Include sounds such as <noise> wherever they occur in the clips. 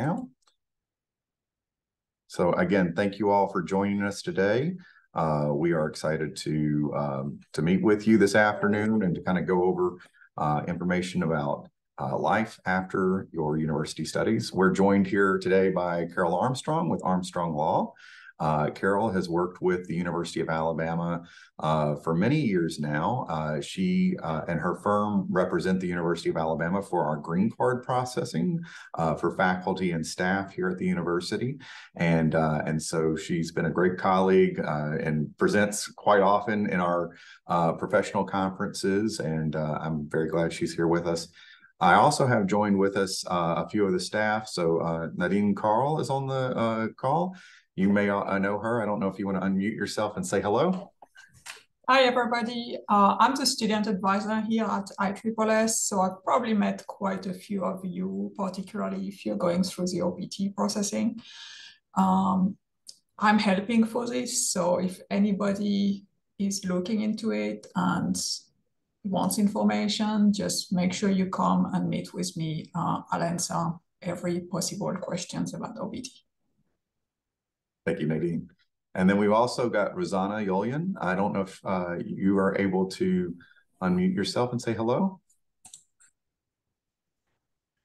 now. So again, thank you all for joining us today. Uh, we are excited to um, to meet with you this afternoon and to kind of go over uh, information about uh, life after your university studies. We're joined here today by Carol Armstrong with Armstrong Law. Uh, Carol has worked with the University of Alabama uh, for many years now. Uh, she uh, and her firm represent the University of Alabama for our green card processing uh, for faculty and staff here at the university. And, uh, and so she's been a great colleague and presents quite often in our professional conferences. And I'm very glad she's here with us. I also have joined with us a few of the staff. So Nadine Carl is on the call. You may uh, know her. I don't know if you want to unmute yourself and say hello. Hi, everybody. Uh, I'm the student advisor here at ISSS, so I've probably met quite a few of you, particularly if you're going through the OPT processing. Um, I'm helping for this, so if anybody is looking into it and wants information, just make sure you come and meet with me. Uh, I'll answer every possible questions about OPT. Thank you, Nadine. And then we've also got Rosanna Yolian. I don't know if uh, you are able to unmute yourself and say hello.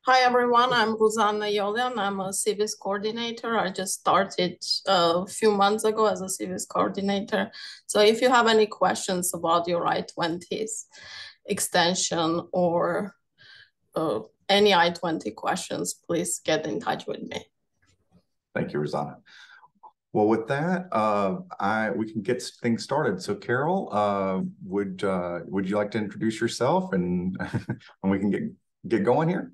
Hi, everyone. I'm Rosanna Yolian. I'm a SEVIS coordinator. I just started uh, a few months ago as a SEVIS coordinator. So if you have any questions about your I-20s extension or uh, any I-20 questions, please get in touch with me. Thank you, Rosanna. Well, with that, uh, I we can get things started. So, Carol, uh, would uh, would you like to introduce yourself and <laughs> and we can get get going here?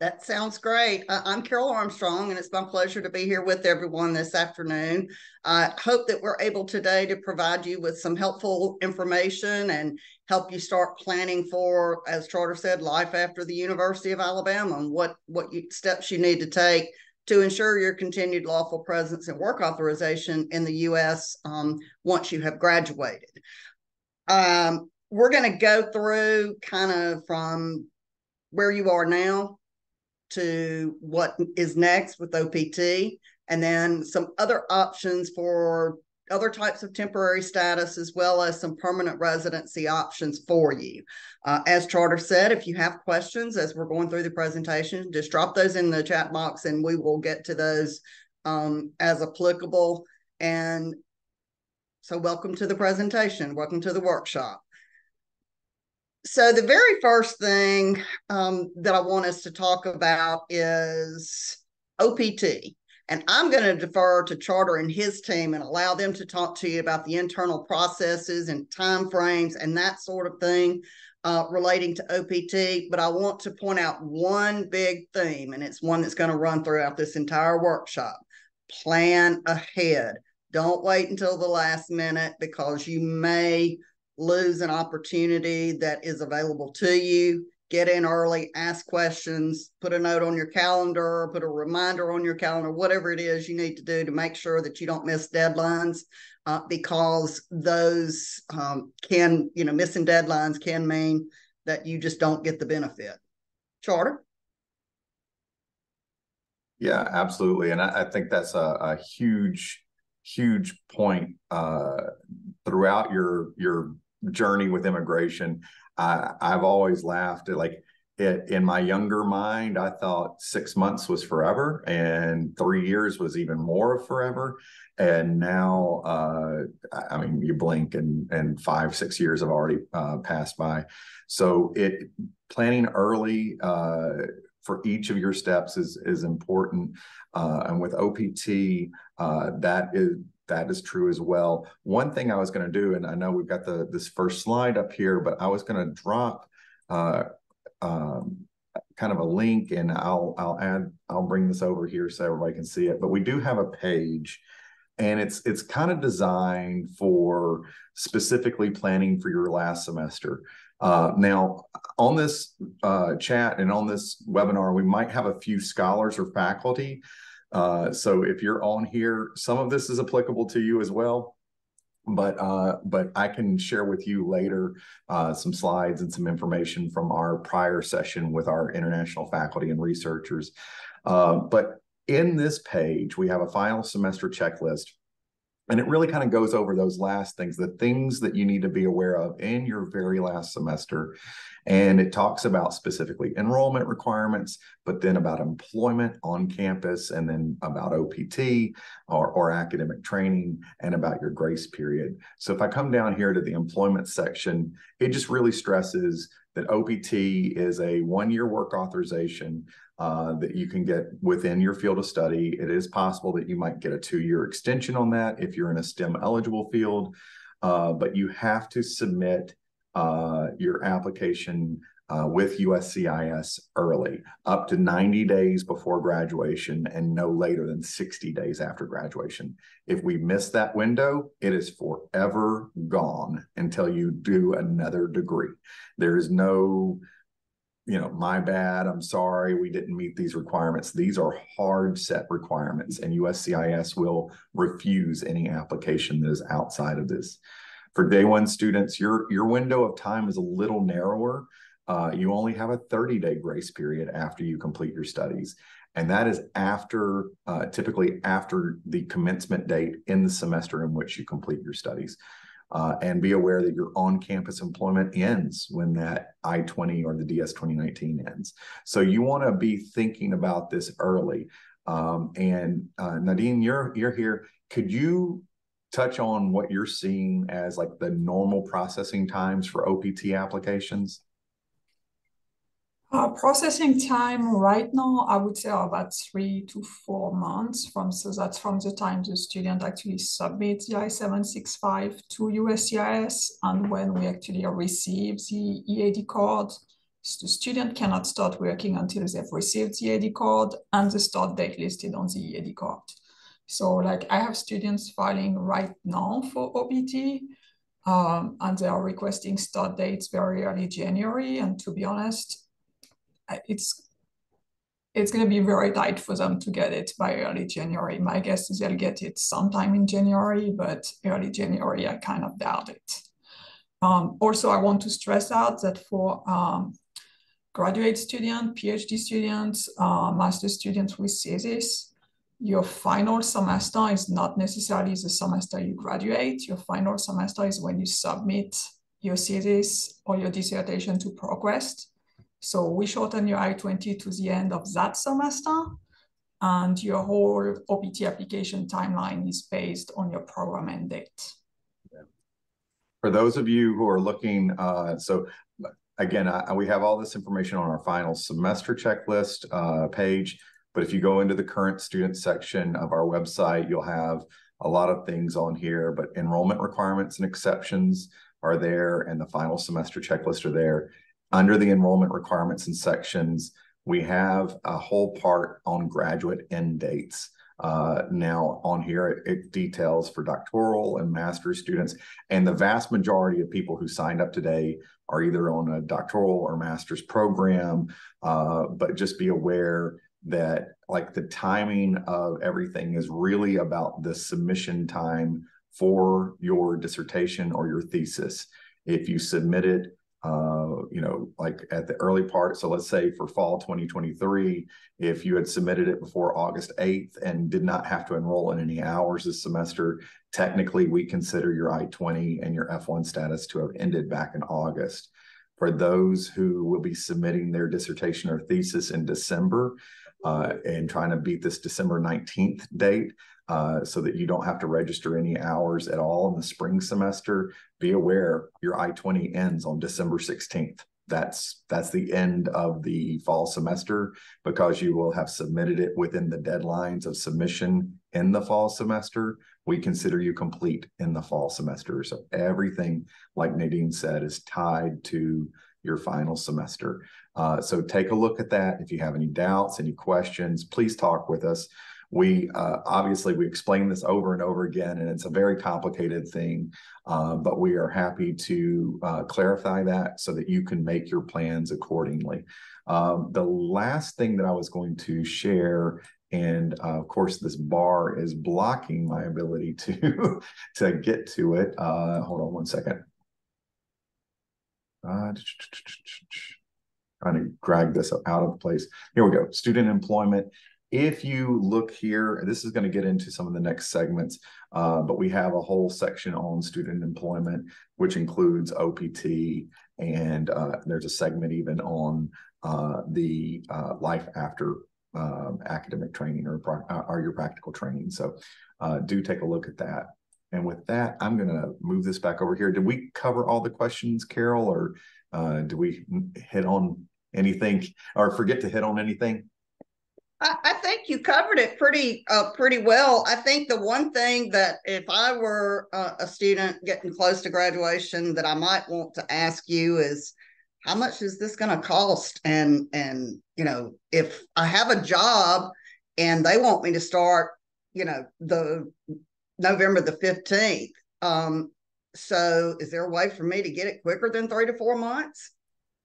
That sounds great. Uh, I'm Carol Armstrong, and it's my pleasure to be here with everyone this afternoon. I hope that we're able today to provide you with some helpful information and help you start planning for, as Charter said, life after the University of Alabama and what what you, steps you need to take to ensure your continued lawful presence and work authorization in the U.S. Um, once you have graduated. Um, we're going to go through kind of from where you are now to what is next with OPT, and then some other options for other types of temporary status as well as some permanent residency options for you. Uh, as Charter said, if you have questions as we're going through the presentation, just drop those in the chat box and we will get to those um, as applicable. And so welcome to the presentation. Welcome to the workshop. So the very first thing um, that I want us to talk about is OPT. And I'm going to defer to Charter and his team and allow them to talk to you about the internal processes and timeframes and that sort of thing uh, relating to OPT. But I want to point out one big theme, and it's one that's going to run throughout this entire workshop. Plan ahead. Don't wait until the last minute because you may lose an opportunity that is available to you get in early, ask questions, put a note on your calendar, put a reminder on your calendar, whatever it is you need to do to make sure that you don't miss deadlines. Uh, because those um, can, you know, missing deadlines can mean that you just don't get the benefit. Charter? Yeah, absolutely. And I, I think that's a, a, huge, huge point uh, throughout your your journey with immigration. I, I've always laughed at like it, in my younger mind, I thought six months was forever and three years was even more of forever. And now, uh, I mean, you blink and, and five, six years have already uh, passed by. So it planning early uh, for each of your steps is, is important. Uh, and with OPT, uh, that is that is true as well. One thing I was going to do, and I know we've got the this first slide up here, but I was going to drop uh, um, kind of a link, and I'll I'll add I'll bring this over here so everybody can see it. But we do have a page, and it's it's kind of designed for specifically planning for your last semester. Uh, now, on this uh, chat and on this webinar, we might have a few scholars or faculty uh, so if you're on here, some of this is applicable to you as well. But uh, but I can share with you later uh, some slides and some information from our prior session with our international faculty and researchers. Uh, but in this page, we have a final semester checklist and it really kind of goes over those last things, the things that you need to be aware of in your very last semester. And it talks about specifically enrollment requirements, but then about employment on campus, and then about OPT or, or academic training, and about your grace period. So if I come down here to the employment section, it just really stresses that OPT is a one year work authorization uh, that you can get within your field of study. It is possible that you might get a two year extension on that if you're in a STEM eligible field, uh, but you have to submit uh, your application uh, with USCIS early, up to 90 days before graduation and no later than 60 days after graduation. If we miss that window, it is forever gone until you do another degree. There is no, you know, my bad, I'm sorry, we didn't meet these requirements. These are hard set requirements, and USCIS will refuse any application that is outside of this. For J-1 students, your, your window of time is a little narrower uh, you only have a 30 day grace period after you complete your studies. And that is after, uh, typically after the commencement date in the semester in which you complete your studies. Uh, and be aware that your on campus employment ends when that I 20 or the DS 2019 ends. So you want to be thinking about this early. Um, and uh, Nadine, you're, you're here. Could you touch on what you're seeing as like the normal processing times for OPT applications? Uh, processing time right now, I would say about three to four months from, so that's from the time the student actually submits the I-765 to USCIS and when we actually receive the EAD card. The student cannot start working until they've received the EAD card and the start date listed on the EAD card. So like I have students filing right now for OPT um, and they are requesting start dates very early January. And to be honest, it's it's going to be very tight for them to get it by early January. My guess is they'll get it sometime in January, but early January, I kind of doubt it. Um, also, I want to stress out that for um, graduate students, PhD students, uh, master students with thesis, your final semester is not necessarily the semester you graduate. Your final semester is when you submit your thesis or your dissertation to ProQuest. So we shorten your I-20 to the end of that semester and your whole OPT application timeline is based on your program end date. For those of you who are looking, uh, so again, I, we have all this information on our final semester checklist uh, page, but if you go into the current student section of our website, you'll have a lot of things on here, but enrollment requirements and exceptions are there and the final semester checklist are there under the enrollment requirements and sections, we have a whole part on graduate end dates. Uh, now on here, it, it, details for doctoral and master's students, and the vast majority of people who signed up today are either on a doctoral or master's program. Uh, but just be aware that like the timing of everything is really about the submission time for your dissertation or your thesis. If you submit it uh, you know, like at the early part. So let's say for fall 2023, if you had submitted it before August 8th and did not have to enroll in any hours this semester, technically we consider your I-20 and your F1 status to have ended back in August. For those who will be submitting their dissertation or thesis in December uh, and trying to beat this December 19th date, uh, so that you don't have to register any hours at all in the spring semester. Be aware your I-20 ends on December 16th. That's that's the end of the fall semester because you will have submitted it within the deadlines of submission in the fall semester. We consider you complete in the fall semester. So everything, like Nadine said, is tied to your final semester. Uh, so take a look at that. If you have any doubts, any questions, please talk with us we uh, obviously we explain this over and over again and it's a very complicated thing uh, but we are happy to uh, clarify that so that you can make your plans accordingly um, the last thing that i was going to share and uh, of course this bar is blocking my ability to <laughs> to get to it uh, hold on one second uh, trying to drag this out of place. Here we go. Student employment. If you look here, this is going to get into some of the next segments, uh, but we have a whole section on student employment, which includes OPT, and uh, there's a segment even on uh, the uh, life after um, academic training or, uh, or your practical training. So uh, do take a look at that. And with that, I'm going to move this back over here. Did we cover all the questions, Carol, or uh, do we hit on anything or forget to hit on anything? I, think you covered it pretty uh, pretty well. I think the one thing that if I were uh, a student getting close to graduation that I might want to ask you is how much is this going to cost and and you know if I have a job and they want me to start you know the November the 15th um so is there a way for me to get it quicker than 3 to 4 months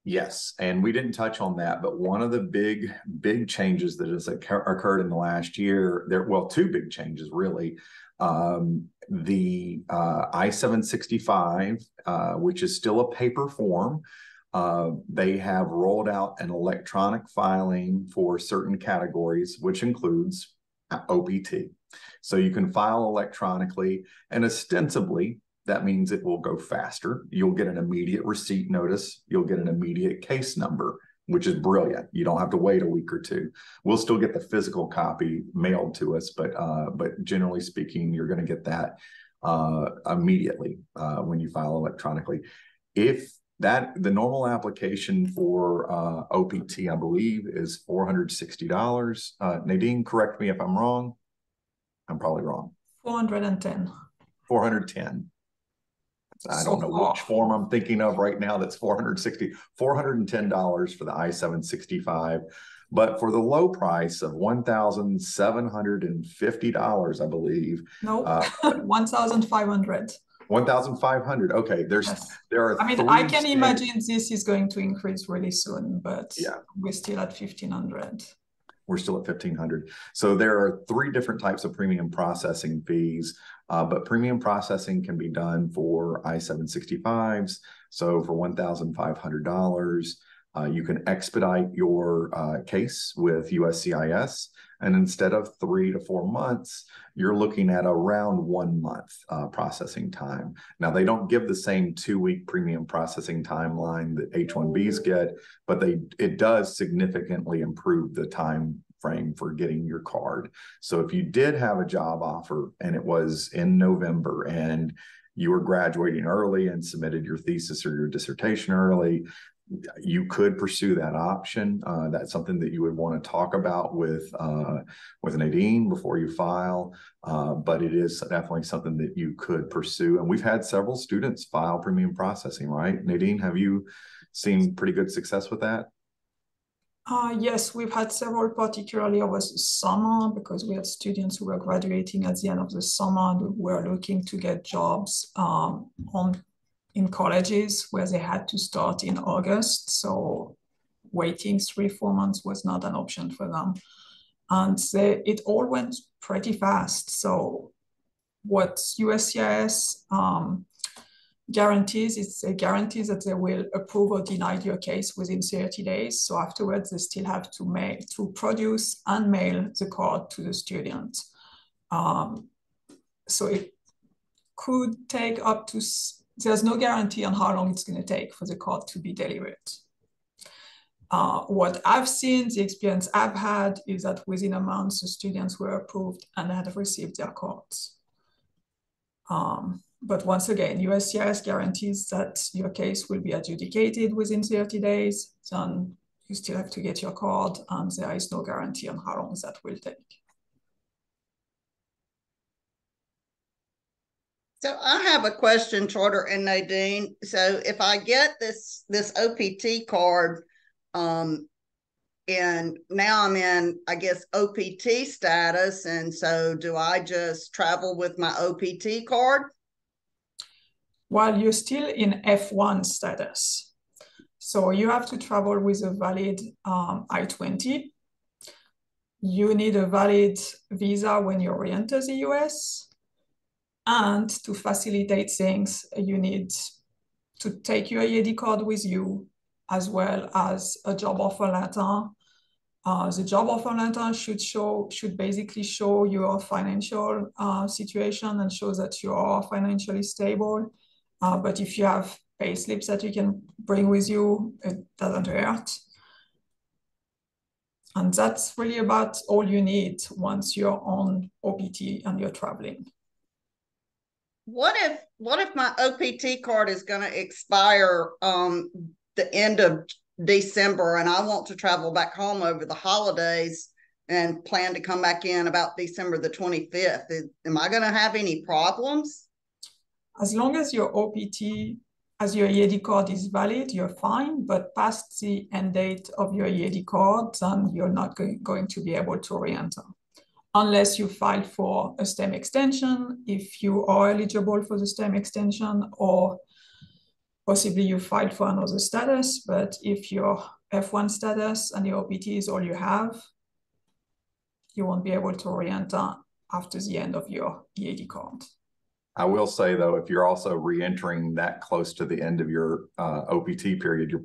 Yes, and we didn't touch on that, but one of the big, big changes that has occurred in the last year, there, well, two big changes really. Um, the uh, I-765, uh, which is still a paper form, uh, they have rolled out an electronic filing for certain categories, which includes OPT. So you can file electronically, and ostensibly, that means it will go faster. You'll get an immediate receipt notice. You'll get an immediate case number, which is brilliant. You don't have to wait a week or two. We'll still get the physical copy mailed to us, but uh, but generally speaking, you're going to get that uh, immediately uh, when you file electronically. If that the normal application for uh, OPT, I believe, is four hundred sixty dollars. Uh, Nadine, correct me if I'm wrong. I'm probably wrong. Four hundred and ten. Four hundred ten. I don't know which form I'm thinking of right now that's 460 $410 for the I-765 but for the low price of $1,750 I believe no uh, <laughs> 1,500 1,500 okay there's yes. there are I mean I can imagine this is going to increase really soon but yeah. we're still at 1,500 we're still at 1500 so there are three different types of premium processing fees uh, but premium processing can be done for i765s so for $1500 uh, you can expedite your uh, case with uscis and instead of three to four months you're looking at around one month uh, processing time now they don't give the same two week premium processing timeline that h1bs get but they it does significantly improve the time frame for getting your card. So if you did have a job offer and it was in November and you were graduating early and submitted your thesis or your dissertation early, you could pursue that option. Uh, that's something that you would want to talk about with uh, with Nadine before you file. Uh, but it is definitely something that you could pursue. And we've had several students file premium processing, right? Nadine, have you seen pretty good success with that? Uh, yes, we've had several, particularly over the summer, because we had students who were graduating at the end of the summer and were looking to get jobs um, on, in colleges where they had to start in August. So waiting three, four months was not an option for them. And they, it all went pretty fast. So what USCIS um, guarantees is a guarantee that they will approve or deny your case within 30 days so afterwards they still have to mail to produce and mail the card to the student um, so it could take up to there's no guarantee on how long it's going to take for the card to be delivered uh, what I've seen, the experience I've had is that within a month, the students were approved and had received their cards. Um, but once again, USCIS guarantees that your case will be adjudicated within 30 days. Then you still have to get your card and there is no guarantee on how long that will take. So I have a question, Charter and Nadine. So if I get this this OPT card, um, and now I'm in, I guess, OPT status, and so do I just travel with my OPT card? while you're still in F1 status. So you have to travel with a valid um, I-20. You need a valid visa when you re-enter the US. And to facilitate things, you need to take your EAD card with you as well as a job offer letter. Uh, the job offer letter should show should basically show your financial uh, situation and show that you are financially stable. Uh, but if you have pay slips that you can bring with you, it doesn't hurt. And that's really about all you need once you're on OPT and you're traveling. What if what if my OPT card is going to expire um the end of December and I want to travel back home over the holidays and plan to come back in about December the 25th? Am I going to have any problems? As long as your OPT as your EAD card is valid, you're fine, but past the end date of your EAD card, then you're not going, going to be able to re-enter. Unless you file for a STEM extension, if you are eligible for the STEM extension, or possibly you filed for another status, but if your F1 status and your OPT is all you have, you won't be able to re-enter after the end of your EAD count. I will say though, if you're also re-entering that close to the end of your uh, OPT period, you're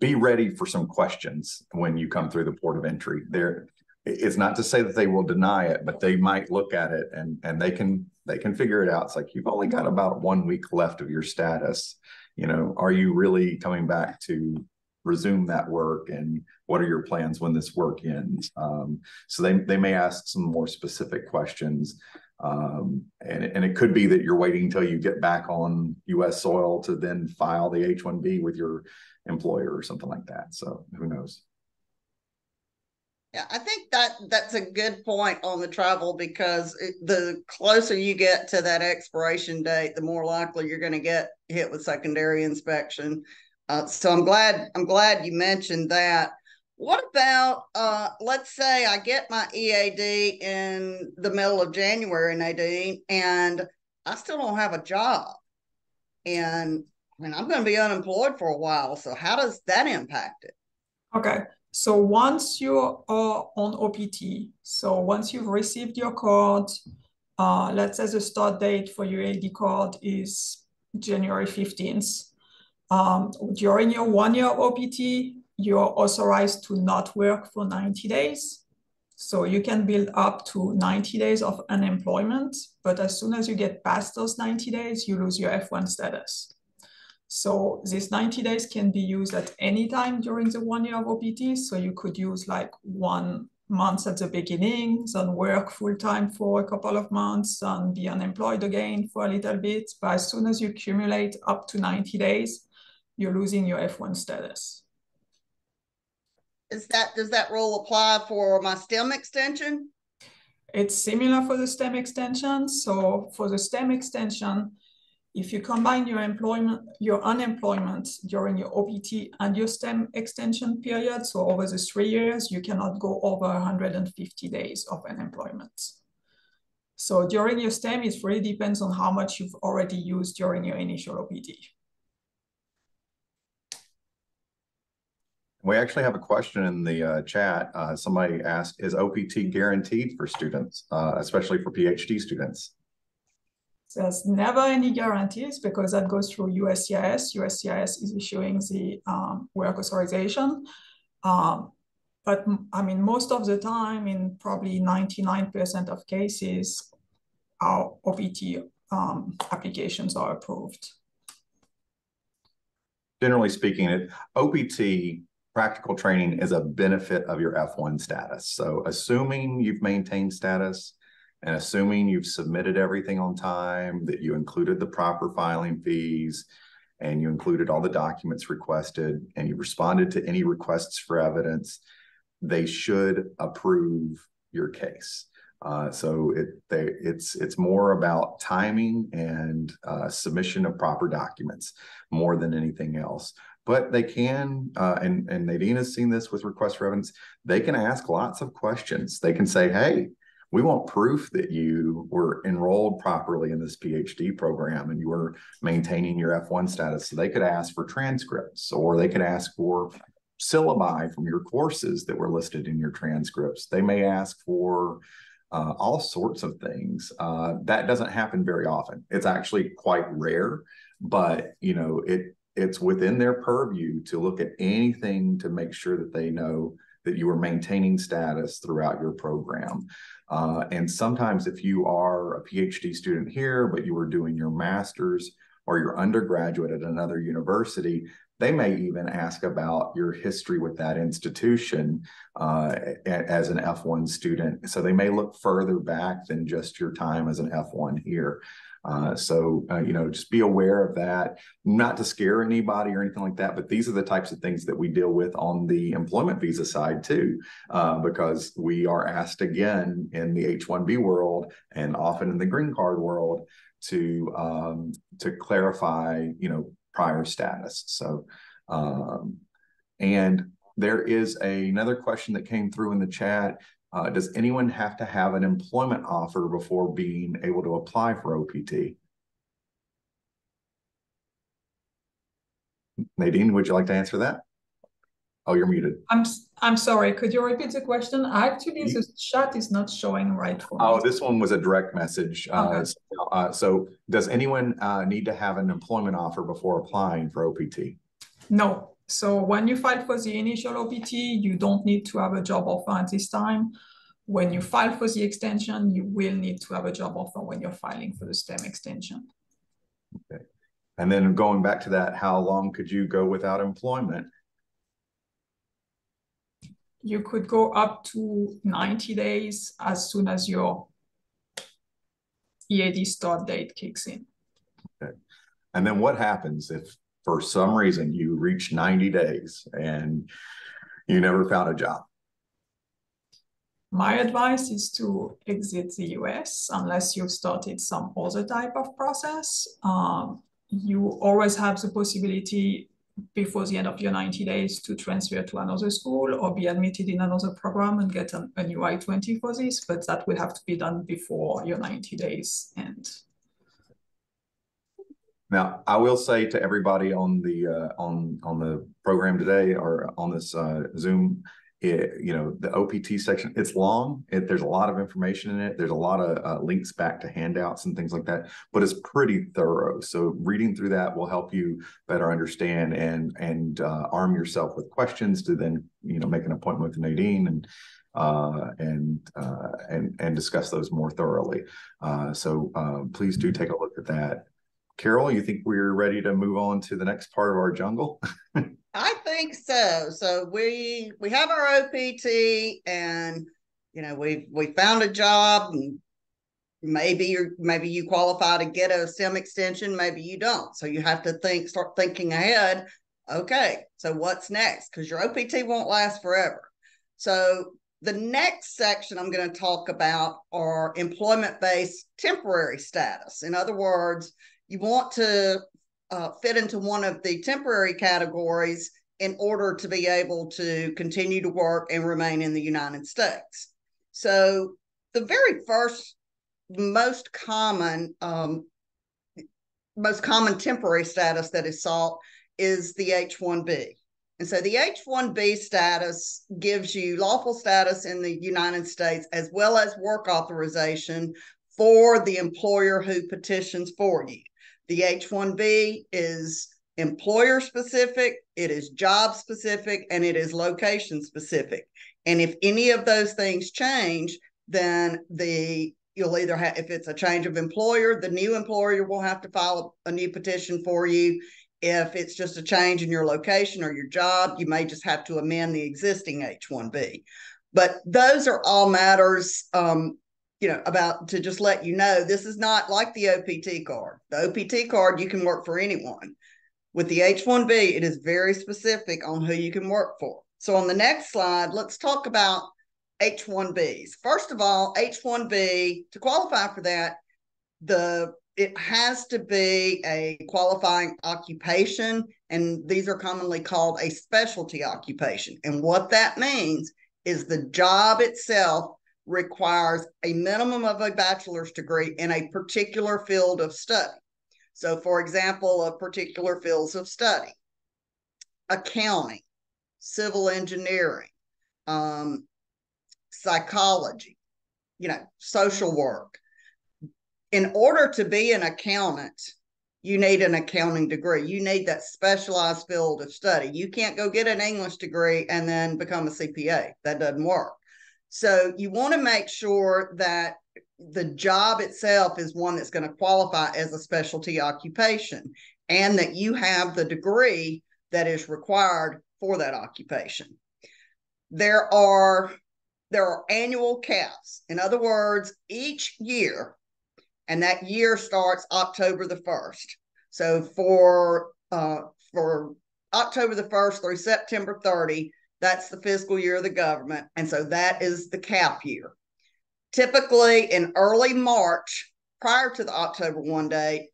be ready for some questions when you come through the port of entry. There, it's not to say that they will deny it, but they might look at it and and they can they can figure it out. It's like you've only got about one week left of your status. You know, are you really coming back to resume that work and what are your plans when this work ends um, so they, they may ask some more specific questions um, and, and it could be that you're waiting until you get back on U.S. soil to then file the H-1B with your employer or something like that. So who knows? Yeah, I think that that's a good point on the travel because it, the closer you get to that expiration date, the more likely you're going to get hit with secondary inspection. Uh, so I'm glad I'm glad you mentioned that. What about, uh, let's say I get my EAD in the middle of January, Nadine, and I still don't have a job. And I mean, I'm going to be unemployed for a while. So, how does that impact it? Okay. So, once you are on OPT, so once you've received your card, uh, let's say the start date for your EAD card is January 15th. Um, during your one year OPT, you're authorized to not work for 90 days. So you can build up to 90 days of unemployment, but as soon as you get past those 90 days, you lose your F1 status. So these 90 days can be used at any time during the one year of OPT. So you could use like one month at the beginning, then work full time for a couple of months and be unemployed again for a little bit. But as soon as you accumulate up to 90 days, you're losing your F1 status. Is that does that rule apply for my STEM extension? It's similar for the STEM extension. So for the STEM extension, if you combine your employment, your unemployment during your OPT and your STEM extension period, so over the three years, you cannot go over 150 days of unemployment. So during your STEM, it really depends on how much you've already used during your initial OPT. We actually have a question in the uh, chat. Uh, somebody asked, is OPT guaranteed for students, uh, especially for PhD students? There's never any guarantees because that goes through USCIS. USCIS is issuing the um, work authorization. Um, but I mean, most of the time, in probably 99% of cases, our OPT um, applications are approved. Generally speaking, OPT practical training is a benefit of your F1 status. So assuming you've maintained status and assuming you've submitted everything on time, that you included the proper filing fees, and you included all the documents requested, and you responded to any requests for evidence, they should approve your case. Uh, so it they, it's it's more about timing and uh, submission of proper documents more than anything else but they can, uh, and, and Nadine has seen this with requests for evidence, they can ask lots of questions. They can say, hey, we want proof that you were enrolled properly in this PhD program and you were maintaining your F1 status. So they could ask for transcripts or they could ask for syllabi from your courses that were listed in your transcripts. They may ask for uh, all sorts of things. Uh, that doesn't happen very often. It's actually quite rare, but you know, it it's within their purview to look at anything to make sure that they know that you are maintaining status throughout your program. Uh, and sometimes if you are a PhD student here, but you are doing your master's or your undergraduate at another university, they may even ask about your history with that institution uh, as an F1 student. So they may look further back than just your time as an F1 here. Uh, so, uh, you know, just be aware of that, not to scare anybody or anything like that. But these are the types of things that we deal with on the employment visa side too, uh, because we are asked again in the H 1B world and often in the green card world to um, to clarify, you know, prior status. So, um, and there is a, another question that came through in the chat. Uh, does anyone have to have an employment offer before being able to apply for OPT? Nadine, would you like to answer that? Oh, you're muted. I'm I'm sorry. Could you repeat the question? Actually, the chat is not showing right for Oh, this one was a direct message. Uh, so, uh, so does anyone uh, need to have an employment offer before applying for OPT? No. So when you file for the initial OPT, you don't need to have a job offer at this time. When you file for the extension, you will need to have a job offer when you're filing for the STEM extension. Okay. And then going back to that, how long could you go without employment? You could go up to 90 days as soon as your EAD start date kicks in. Okay. And then what happens if for some reason you reach 90 days and you never found a job? My advice is to exit the US unless you've started some other type of process. Um, you always have the possibility before the end of your 90 days to transfer to another school or be admitted in another program and get a, a new I-20 for this, but that will have to be done before your 90 days end. Now, I will say to everybody on the uh, on on the program today or on this uh, Zoom, it, you know, the OPT section, it's long. It, there's a lot of information in it. There's a lot of uh, links back to handouts and things like that, but it's pretty thorough. So reading through that will help you better understand and and uh, arm yourself with questions to then you know make an appointment with Nadine and uh, and uh, and and discuss those more thoroughly. Uh, so uh, please do take a look at that. Carol, you think we're ready to move on to the next part of our jungle? <laughs> I think so. So we we have our OPT, and you know we we found a job, and maybe you're maybe you qualify to get a STEM extension, maybe you don't. So you have to think, start thinking ahead. Okay, so what's next? Because your OPT won't last forever. So the next section I'm going to talk about are employment based temporary status. In other words, you want to uh, fit into one of the temporary categories in order to be able to continue to work and remain in the United States. So, the very first, most common, um, most common temporary status that is sought is the H 1B. And so the H 1B status gives you lawful status in the United States as well as work authorization for the employer who petitions for you. The H 1B is employer specific, it is job specific, and it is location specific. And if any of those things change, then the you'll either have if it's a change of employer, the new employer will have to file a, a new petition for you. If it's just a change in your location or your job, you may just have to amend the existing H 1B. But those are all matters um, you know, about to just let you know this is not like the OPT card. The OPT card, you can work for anyone. With the H 1B, it is very specific on who you can work for. So on the next slide, let's talk about H 1Bs. First of all, H 1B, to qualify for that, the it has to be a qualifying occupation, and these are commonly called a specialty occupation. And what that means is the job itself requires a minimum of a bachelor's degree in a particular field of study. So, for example, a particular fields of study, accounting, civil engineering, um, psychology, you know, social work. In order to be an accountant, you need an accounting degree. You need that specialized field of study. You can't go get an English degree and then become a CPA. That doesn't work. So you want to make sure that the job itself is one that's going to qualify as a specialty occupation and that you have the degree that is required for that occupation. There are there are annual caps. In other words, each year, and that year starts October the 1st. So for uh, for October the 1st through September 30, that's the fiscal year of the government. And so that is the cap year. Typically in early March, prior to the October 1 date,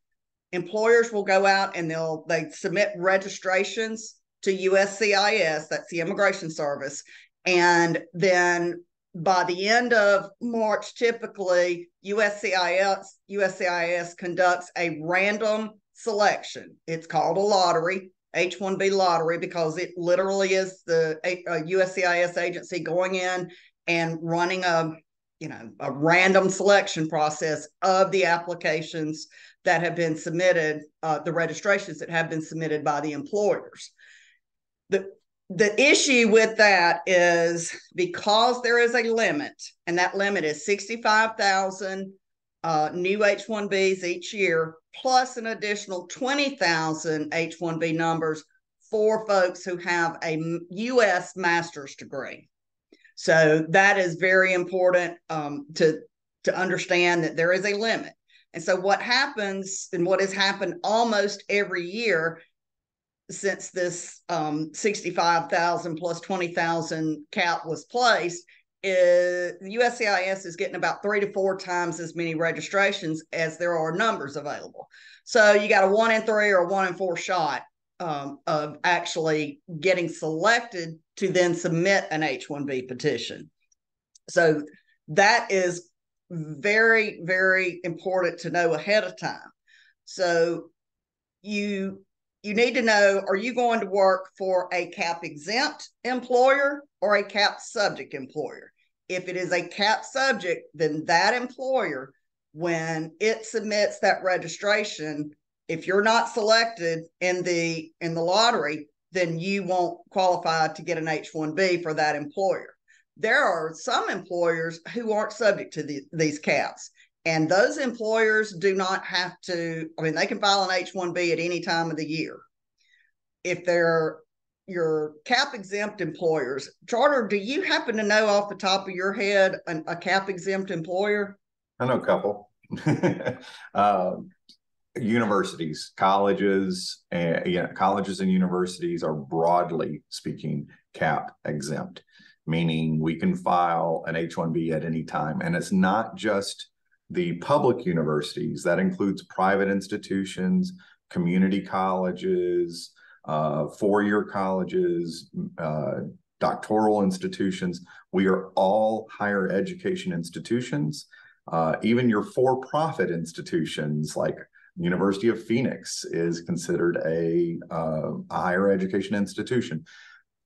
employers will go out and they'll they submit registrations to USCIS, that's the immigration service. And then by the end of March, typically USCIS USCIS conducts a random selection. It's called a lottery, H-1B lottery, because it literally is the USCIS agency going in and running a you know a random selection process of the applications that have been submitted, uh, the registrations that have been submitted by the employers. The the issue with that is because there is a limit, and that limit is 65,000 uh, new H-1Bs each year, plus an additional 20,000 H-1B numbers for folks who have a U.S. master's degree. So that is very important um, to to understand that there is a limit. And so what happens and what has happened almost every year since this um, 65,000 plus 20,000 cap was placed is USCIS is getting about three to four times as many registrations as there are numbers available. So you got a one in three or one in four shot um, of actually getting selected to then submit an H-1B petition. So that is very, very important to know ahead of time. So you you need to know are you going to work for a cap exempt employer or a cap subject employer? If it is a cap subject, then that employer, when it submits that registration, if you're not selected in the in the lottery, then you won't qualify to get an H-1B for that employer. There are some employers who aren't subject to the, these caps. And those employers do not have to, I mean, they can file an H 1B at any time of the year. If they're your cap exempt employers, Charter, do you happen to know off the top of your head an, a cap exempt employer? I know a couple. uh, <laughs> universities, colleges, and yeah, colleges and universities are broadly speaking cap exempt, meaning we can file an H 1B at any time. And it's not just the public universities, that includes private institutions, community colleges, uh, four year colleges, uh, doctoral institutions. We are all higher education institutions. Uh, even your for profit institutions like University of Phoenix is considered a, uh, a higher education institution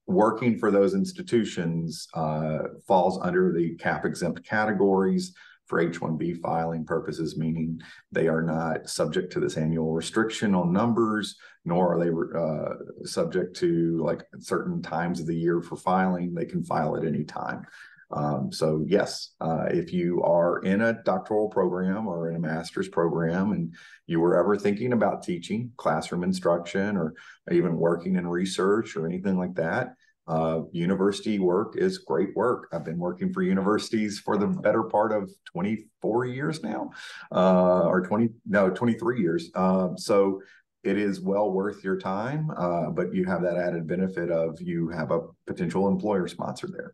working for those institutions uh, falls under the cap exempt categories for H-1B filing purposes, meaning they are not subject to this annual restriction on numbers, nor are they uh, subject to like certain times of the year for filing. They can file at any time. Um, so yes, uh, if you are in a doctoral program or in a master's program and you were ever thinking about teaching classroom instruction or even working in research or anything like that, uh, university work is great work. I've been working for universities for the better part of 24 years now, uh, or 20, no, 23 years. Uh, so it is well worth your time, uh, but you have that added benefit of you have a potential employer sponsor there.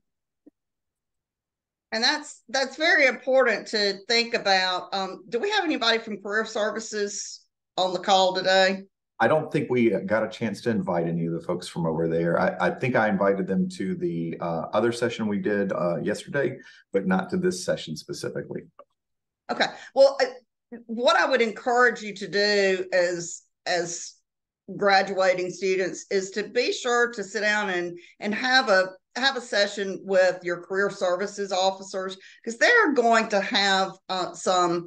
And that's that's very important to think about. Um, do we have anybody from Career Services on the call today? I don't think we got a chance to invite any of the folks from over there. I, I think I invited them to the uh, other session we did uh, yesterday, but not to this session specifically. Okay. Well, what I would encourage you to do as as graduating students is to be sure to sit down and and have a have a session with your career services officers because they're going to have uh, some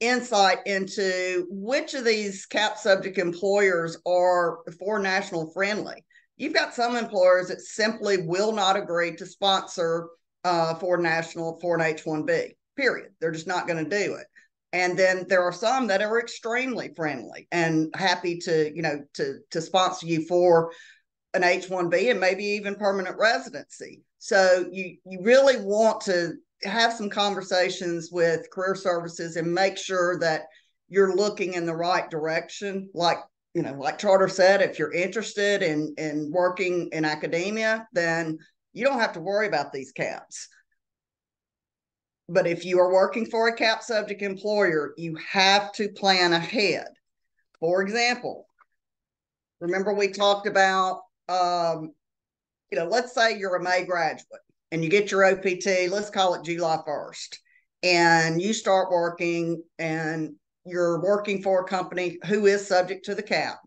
insight into which of these cap subject employers are for national friendly. You've got some employers that simply will not agree to sponsor uh, foreign national for an H-1B, period. They're just not going to do it. And then there are some that are extremely friendly and happy to, you know, to to sponsor you for an H-1B and maybe even permanent residency. So you you really want to have some conversations with career services and make sure that you're looking in the right direction. Like you know, like Charter said, if you're interested in in working in academia, then you don't have to worry about these caps. But if you are working for a cap subject employer, you have to plan ahead. For example, remember we talked about, um, you know, let's say you're a May graduate and you get your OPT, let's call it July 1st, and you start working and you're working for a company who is subject to the cap.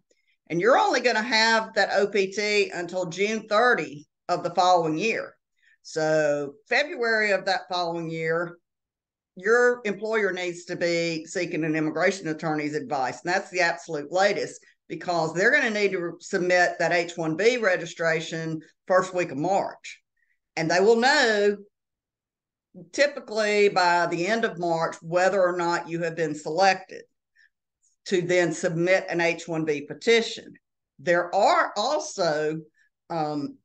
And you're only going to have that OPT until June 30 of the following year. So, February of that following year, your employer needs to be seeking an immigration attorney's advice. And that's the absolute latest because they're going to need to submit that H 1B registration first week of March. And they will know typically by the end of March whether or not you have been selected to then submit an H 1B petition. There are also um,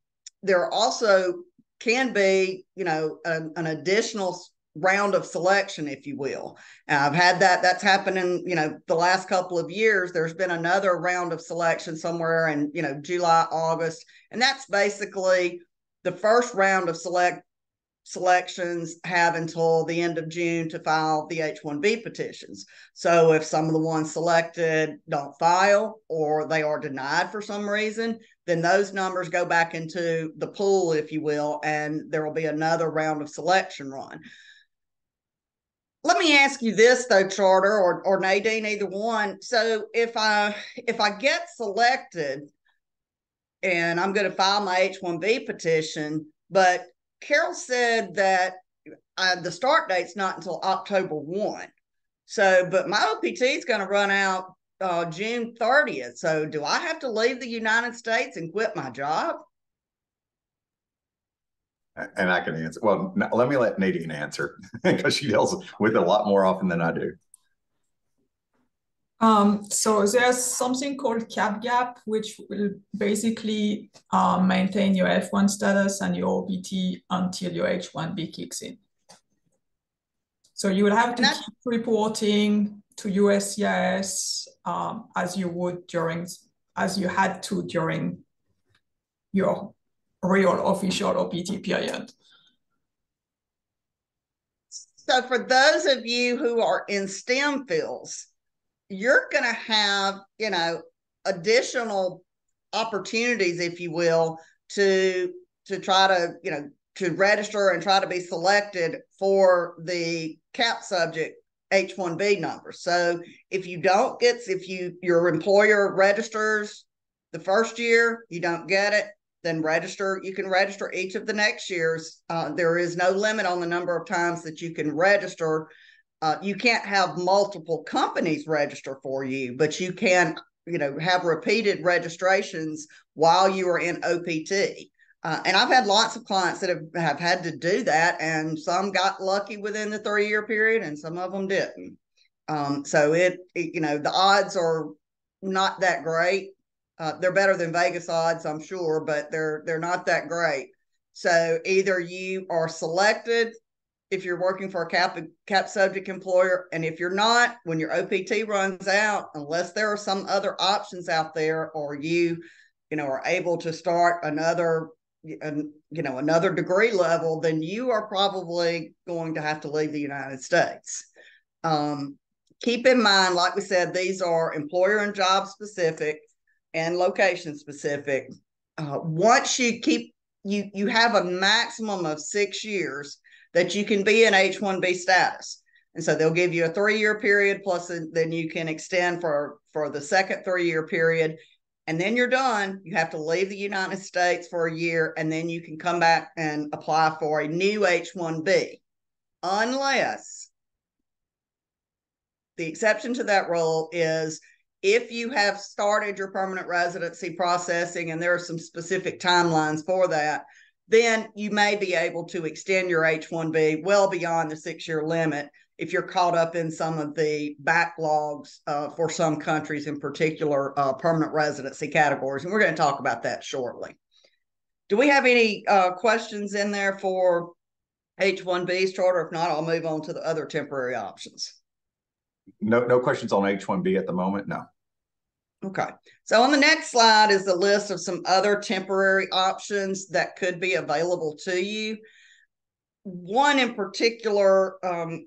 there also can be, you know, a, an additional round of selection, if you will. I've had that. That's happened in, you know, the last couple of years. There's been another round of selection somewhere in, you know, July, August, and that's basically the first round of select selections have until the end of June to file the H-1B petitions. So if some of the ones selected don't file or they are denied for some reason, then those numbers go back into the pool, if you will, and there will be another round of selection run. Let me ask you this though, Charter or, or Nadine, either one. So if I if I get selected and I'm going to file my H-1B petition, but Carol said that uh, the start date's not until October 1. So, but my OPT is going to run out uh, June 30th. So, do I have to leave the United States and quit my job? And I can answer. Well, let me let Nadine answer <laughs> because she deals with it a lot more often than I do. Um, so there's something called cap gap, which will basically uh, maintain your F1 status and your OPT until your H1B kicks in. So you will have to keep reporting to USCIS um, as you would during, as you had to during your real official OPT period. So for those of you who are in STEM fields, you're going to have, you know, additional opportunities, if you will, to to try to, you know, to register and try to be selected for the cap subject H1B number. So if you don't get, if you your employer registers the first year, you don't get it, then register. You can register each of the next years. Uh, there is no limit on the number of times that you can register uh, you can't have multiple companies register for you, but you can, you know, have repeated registrations while you are in OPT. Uh, and I've had lots of clients that have, have had to do that, and some got lucky within the three year period, and some of them didn't. Um, so it, it, you know, the odds are not that great. Uh, they're better than Vegas odds, I'm sure, but they're they're not that great. So either you are selected if you're working for a cap cap subject employer and if you're not when your opt runs out unless there are some other options out there or you you know are able to start another you know another degree level then you are probably going to have to leave the united states. Um, keep in mind like we said these are employer and job specific and location specific. Uh, once you keep you you have a maximum of six years that you can be in H-1B status. And so they'll give you a three-year period, plus then you can extend for, for the second three-year period. And then you're done. You have to leave the United States for a year, and then you can come back and apply for a new H-1B. Unless the exception to that rule is if you have started your permanent residency processing and there are some specific timelines for that, then you may be able to extend your H 1B well beyond the six year limit if you're caught up in some of the backlogs uh, for some countries, in particular, uh, permanent residency categories. And we're going to talk about that shortly. Do we have any uh, questions in there for H-1Bs, Charter? If not, I'll move on to the other temporary options. No, no questions on H-1B at the moment. No. Okay. So on the next slide is a list of some other temporary options that could be available to you. One in particular um,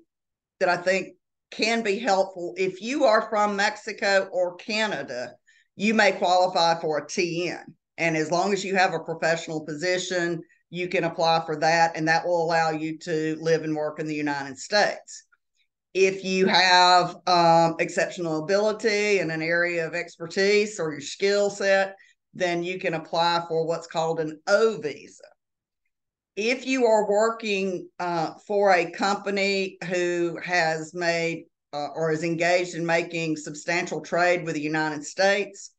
that I think can be helpful if you are from Mexico or Canada, you may qualify for a TN. And as long as you have a professional position, you can apply for that, and that will allow you to live and work in the United States. If you have um, exceptional ability in an area of expertise or your skill set, then you can apply for what's called an O visa. If you are working uh, for a company who has made uh, or is engaged in making substantial trade with the United States,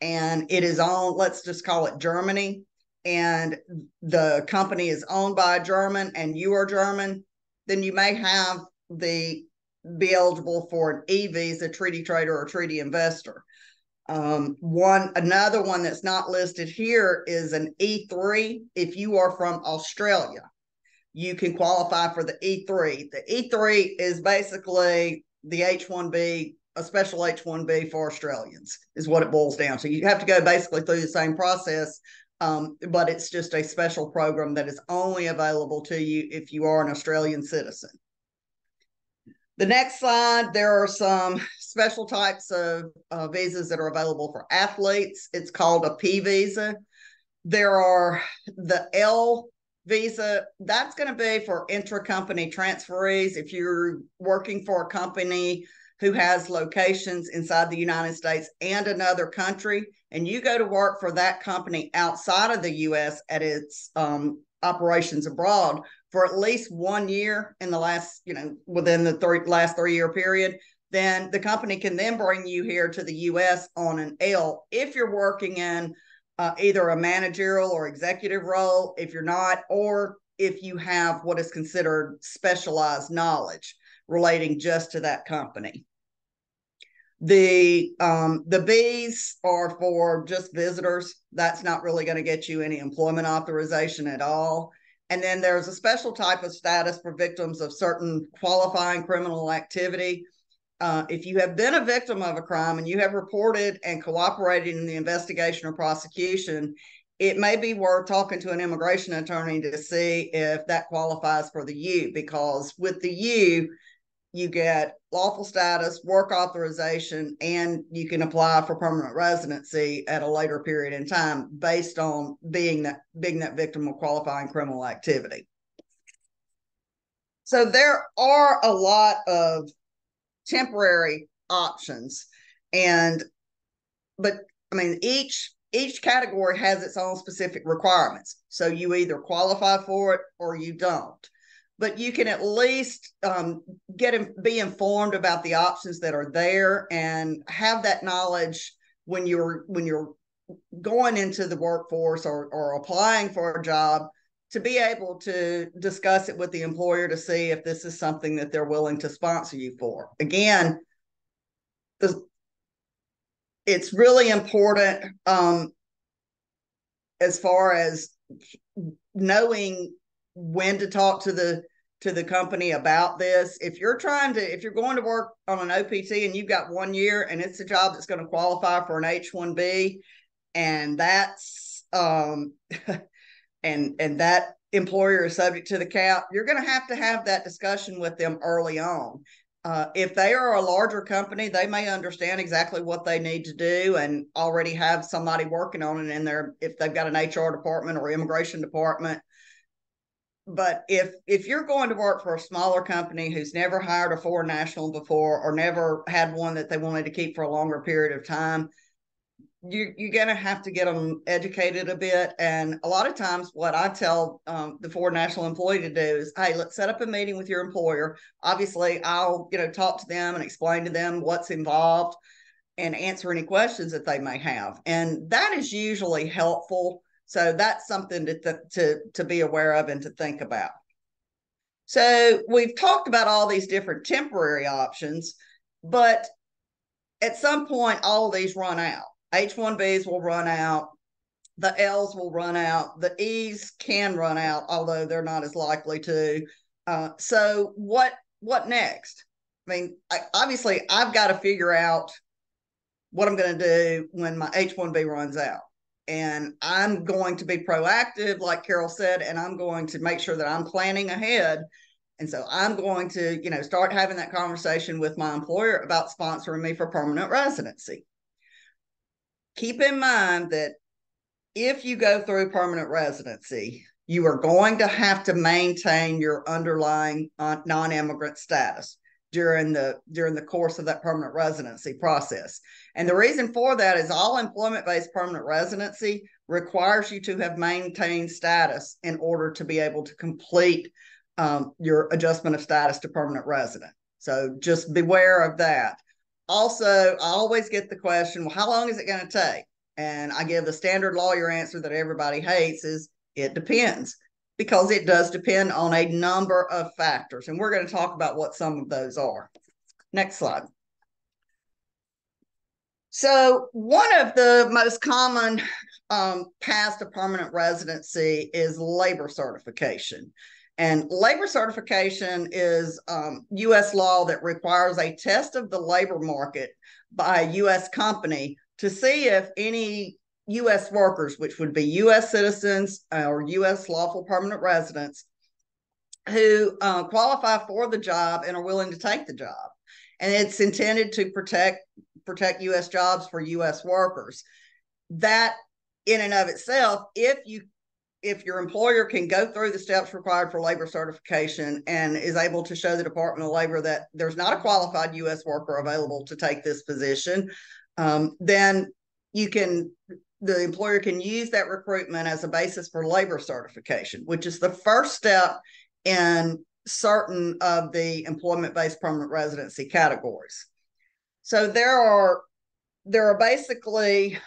and it is on, let's just call it Germany, and the company is owned by a German and you are German, then you may have the be eligible for an E visa, treaty trader or treaty investor. Um, one another one that's not listed here is an E3. If you are from Australia, you can qualify for the E3. The E3 is basically the H1B a special H-1B for Australians is what it boils down to. You have to go basically through the same process, um, but it's just a special program that is only available to you if you are an Australian citizen. The next slide, there are some special types of uh, visas that are available for athletes. It's called a P visa. There are the L visa, that's going to be for intra-company transferees. If you're working for a company who has locations inside the United States and another country, and you go to work for that company outside of the US at its um, operations abroad for at least one year in the last, you know, within the three, last three year period, then the company can then bring you here to the US on an L if you're working in uh, either a managerial or executive role, if you're not, or if you have what is considered specialized knowledge relating just to that company. The um, the B's are for just visitors. That's not really going to get you any employment authorization at all. And then there's a special type of status for victims of certain qualifying criminal activity. Uh, if you have been a victim of a crime and you have reported and cooperated in the investigation or prosecution, it may be worth talking to an immigration attorney to see if that qualifies for the U, because with the U, you get lawful status, work authorization, and you can apply for permanent residency at a later period in time based on being that being that victim of qualifying criminal activity. So there are a lot of temporary options and but I mean each each category has its own specific requirements. So you either qualify for it or you don't but you can at least um, get be informed about the options that are there and have that knowledge when you're when you're going into the workforce or, or applying for a job to be able to discuss it with the employer to see if this is something that they're willing to sponsor you for. Again the, it's really important um, as far as knowing when to talk to the to the company about this. If you're trying to, if you're going to work on an OPT and you've got one year and it's a job that's going to qualify for an H1B, and that's um, <laughs> and and that employer is subject to the cap, you're going to have to have that discussion with them early on. Uh, if they are a larger company, they may understand exactly what they need to do and already have somebody working on it in there. If they've got an HR department or immigration department, but if if you're going to work for a smaller company who's never hired a foreign national before or never had one that they wanted to keep for a longer period of time you, you're going to have to get them educated a bit. And a lot of times, what I tell um, the foreign national employee to do is, hey, let's set up a meeting with your employer. Obviously, I'll you know talk to them and explain to them what's involved and answer any questions that they may have. And that is usually helpful. So that's something to to to be aware of and to think about. So we've talked about all these different temporary options, but at some point, all these run out. H1Bs will run out. The L's will run out. The E's can run out, although they're not as likely to. Uh, so what what next? I mean, I, obviously, I've got to figure out what I'm going to do when my H1B runs out. And I'm going to be proactive, like Carol said, and I'm going to make sure that I'm planning ahead. And so I'm going to, you know, start having that conversation with my employer about sponsoring me for permanent residency keep in mind that if you go through permanent residency, you are going to have to maintain your underlying uh, non-immigrant status during the during the course of that permanent residency process. And the reason for that is all employment-based permanent residency requires you to have maintained status in order to be able to complete um, your adjustment of status to permanent resident. So just beware of that also, I always get the question, well, how long is it going to take? And I give the standard lawyer answer that everybody hates is it depends because it does depend on a number of factors. And we're going to talk about what some of those are. Next slide. So, one of the most common um, paths to permanent residency is labor certification. And labor certification is um, U.S. law that requires a test of the labor market by a U.S. company to see if any U.S. workers, which would be U.S. citizens or U.S. lawful permanent residents, who uh, qualify for the job and are willing to take the job. And it's intended to protect protect U.S. jobs for U.S. workers. That, in and of itself, if you if your employer can go through the steps required for labor certification and is able to show the Department of Labor that there's not a qualified U.S. worker available to take this position, um, then you can the employer can use that recruitment as a basis for labor certification, which is the first step in certain of the employment-based permanent residency categories. So there are there are basically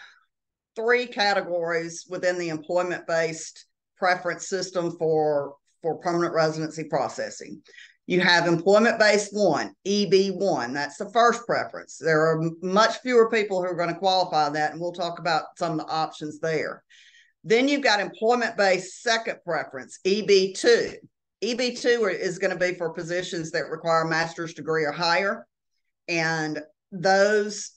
three categories within the employment based preference system for for permanent residency processing. You have employment based one, EB1. That's the first preference. There are much fewer people who are going to qualify that, and we'll talk about some of the options there. Then you've got employment based second preference, EB2. EB2 is going to be for positions that require a master's degree or higher. And those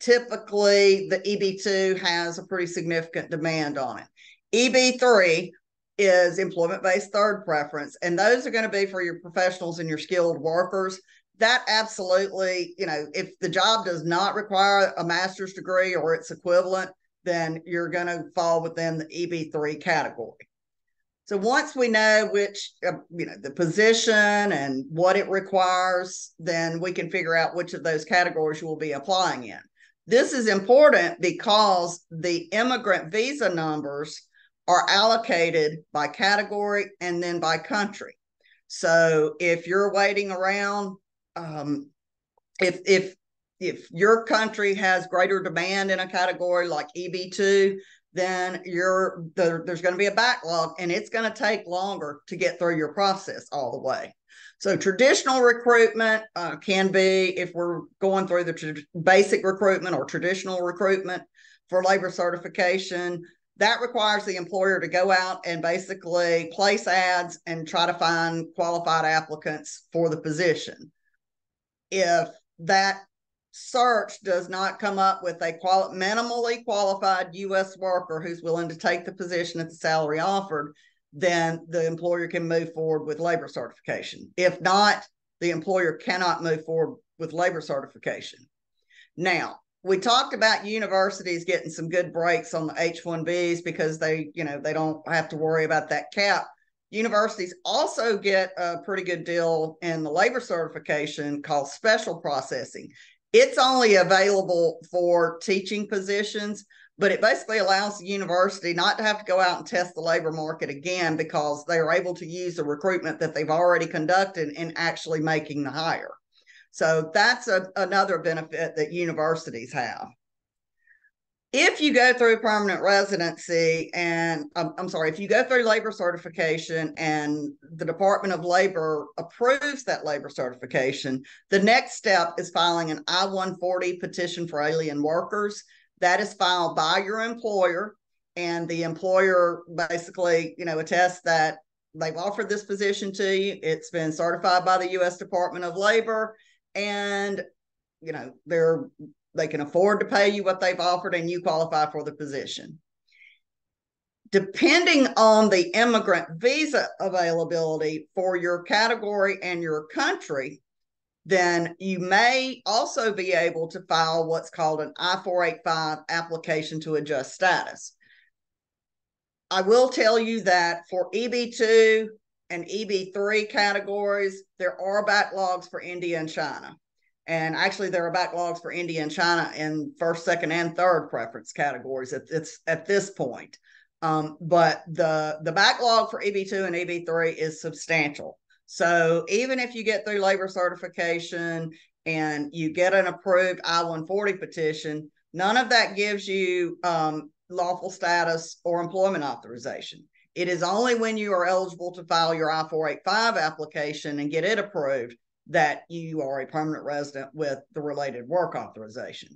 typically the EB2 has a pretty significant demand on it. EB3 is employment based third preference, and those are going to be for your professionals and your skilled workers. That absolutely, you know, if the job does not require a master's degree or its equivalent, then you're going to fall within the EB3 category. So once we know which, uh, you know, the position and what it requires, then we can figure out which of those categories you will be applying in. This is important because the immigrant visa numbers are allocated by category and then by country. So if you're waiting around, um, if if if your country has greater demand in a category like EB2, then you're the, there's going to be a backlog and it's going to take longer to get through your process all the way. So traditional recruitment uh, can be if we're going through the basic recruitment or traditional recruitment for labor certification. That requires the employer to go out and basically place ads and try to find qualified applicants for the position. If that search does not come up with a quali- minimally qualified U.S. worker who's willing to take the position at the salary offered, then the employer can move forward with labor certification. If not, the employer cannot move forward with labor certification. Now, we talked about universities getting some good breaks on the H-1Bs because they, you know, they don't have to worry about that cap. Universities also get a pretty good deal in the labor certification called special processing. It's only available for teaching positions, but it basically allows the university not to have to go out and test the labor market again because they are able to use the recruitment that they've already conducted in actually making the hire. So that's a, another benefit that universities have if you go through permanent residency and um, I'm sorry, if you go through labor certification and the Department of Labor approves that labor certification, the next step is filing an I 140 petition for alien workers. That is filed by your employer, and the employer basically, you know, attests that they've offered this position to you. It's been certified by the U.S. Department of Labor, and you know they're they can afford to pay you what they've offered and you qualify for the position. Depending on the immigrant visa availability for your category and your country, then you may also be able to file what's called an I 485 application to adjust status. I will tell you that for EB2 and EB3 categories, there are backlogs for India and China. And actually, there are backlogs for India and China in first, second, and third preference categories. At, it's at this point. Um, but the the backlog for EB2 and EB3 is substantial. So even if you get through labor certification and you get an approved I-140 petition, none of that gives you um, lawful status or employment authorization. It is only when you are eligible to file your I-485 application and get it approved that you are a permanent resident with the related work authorization.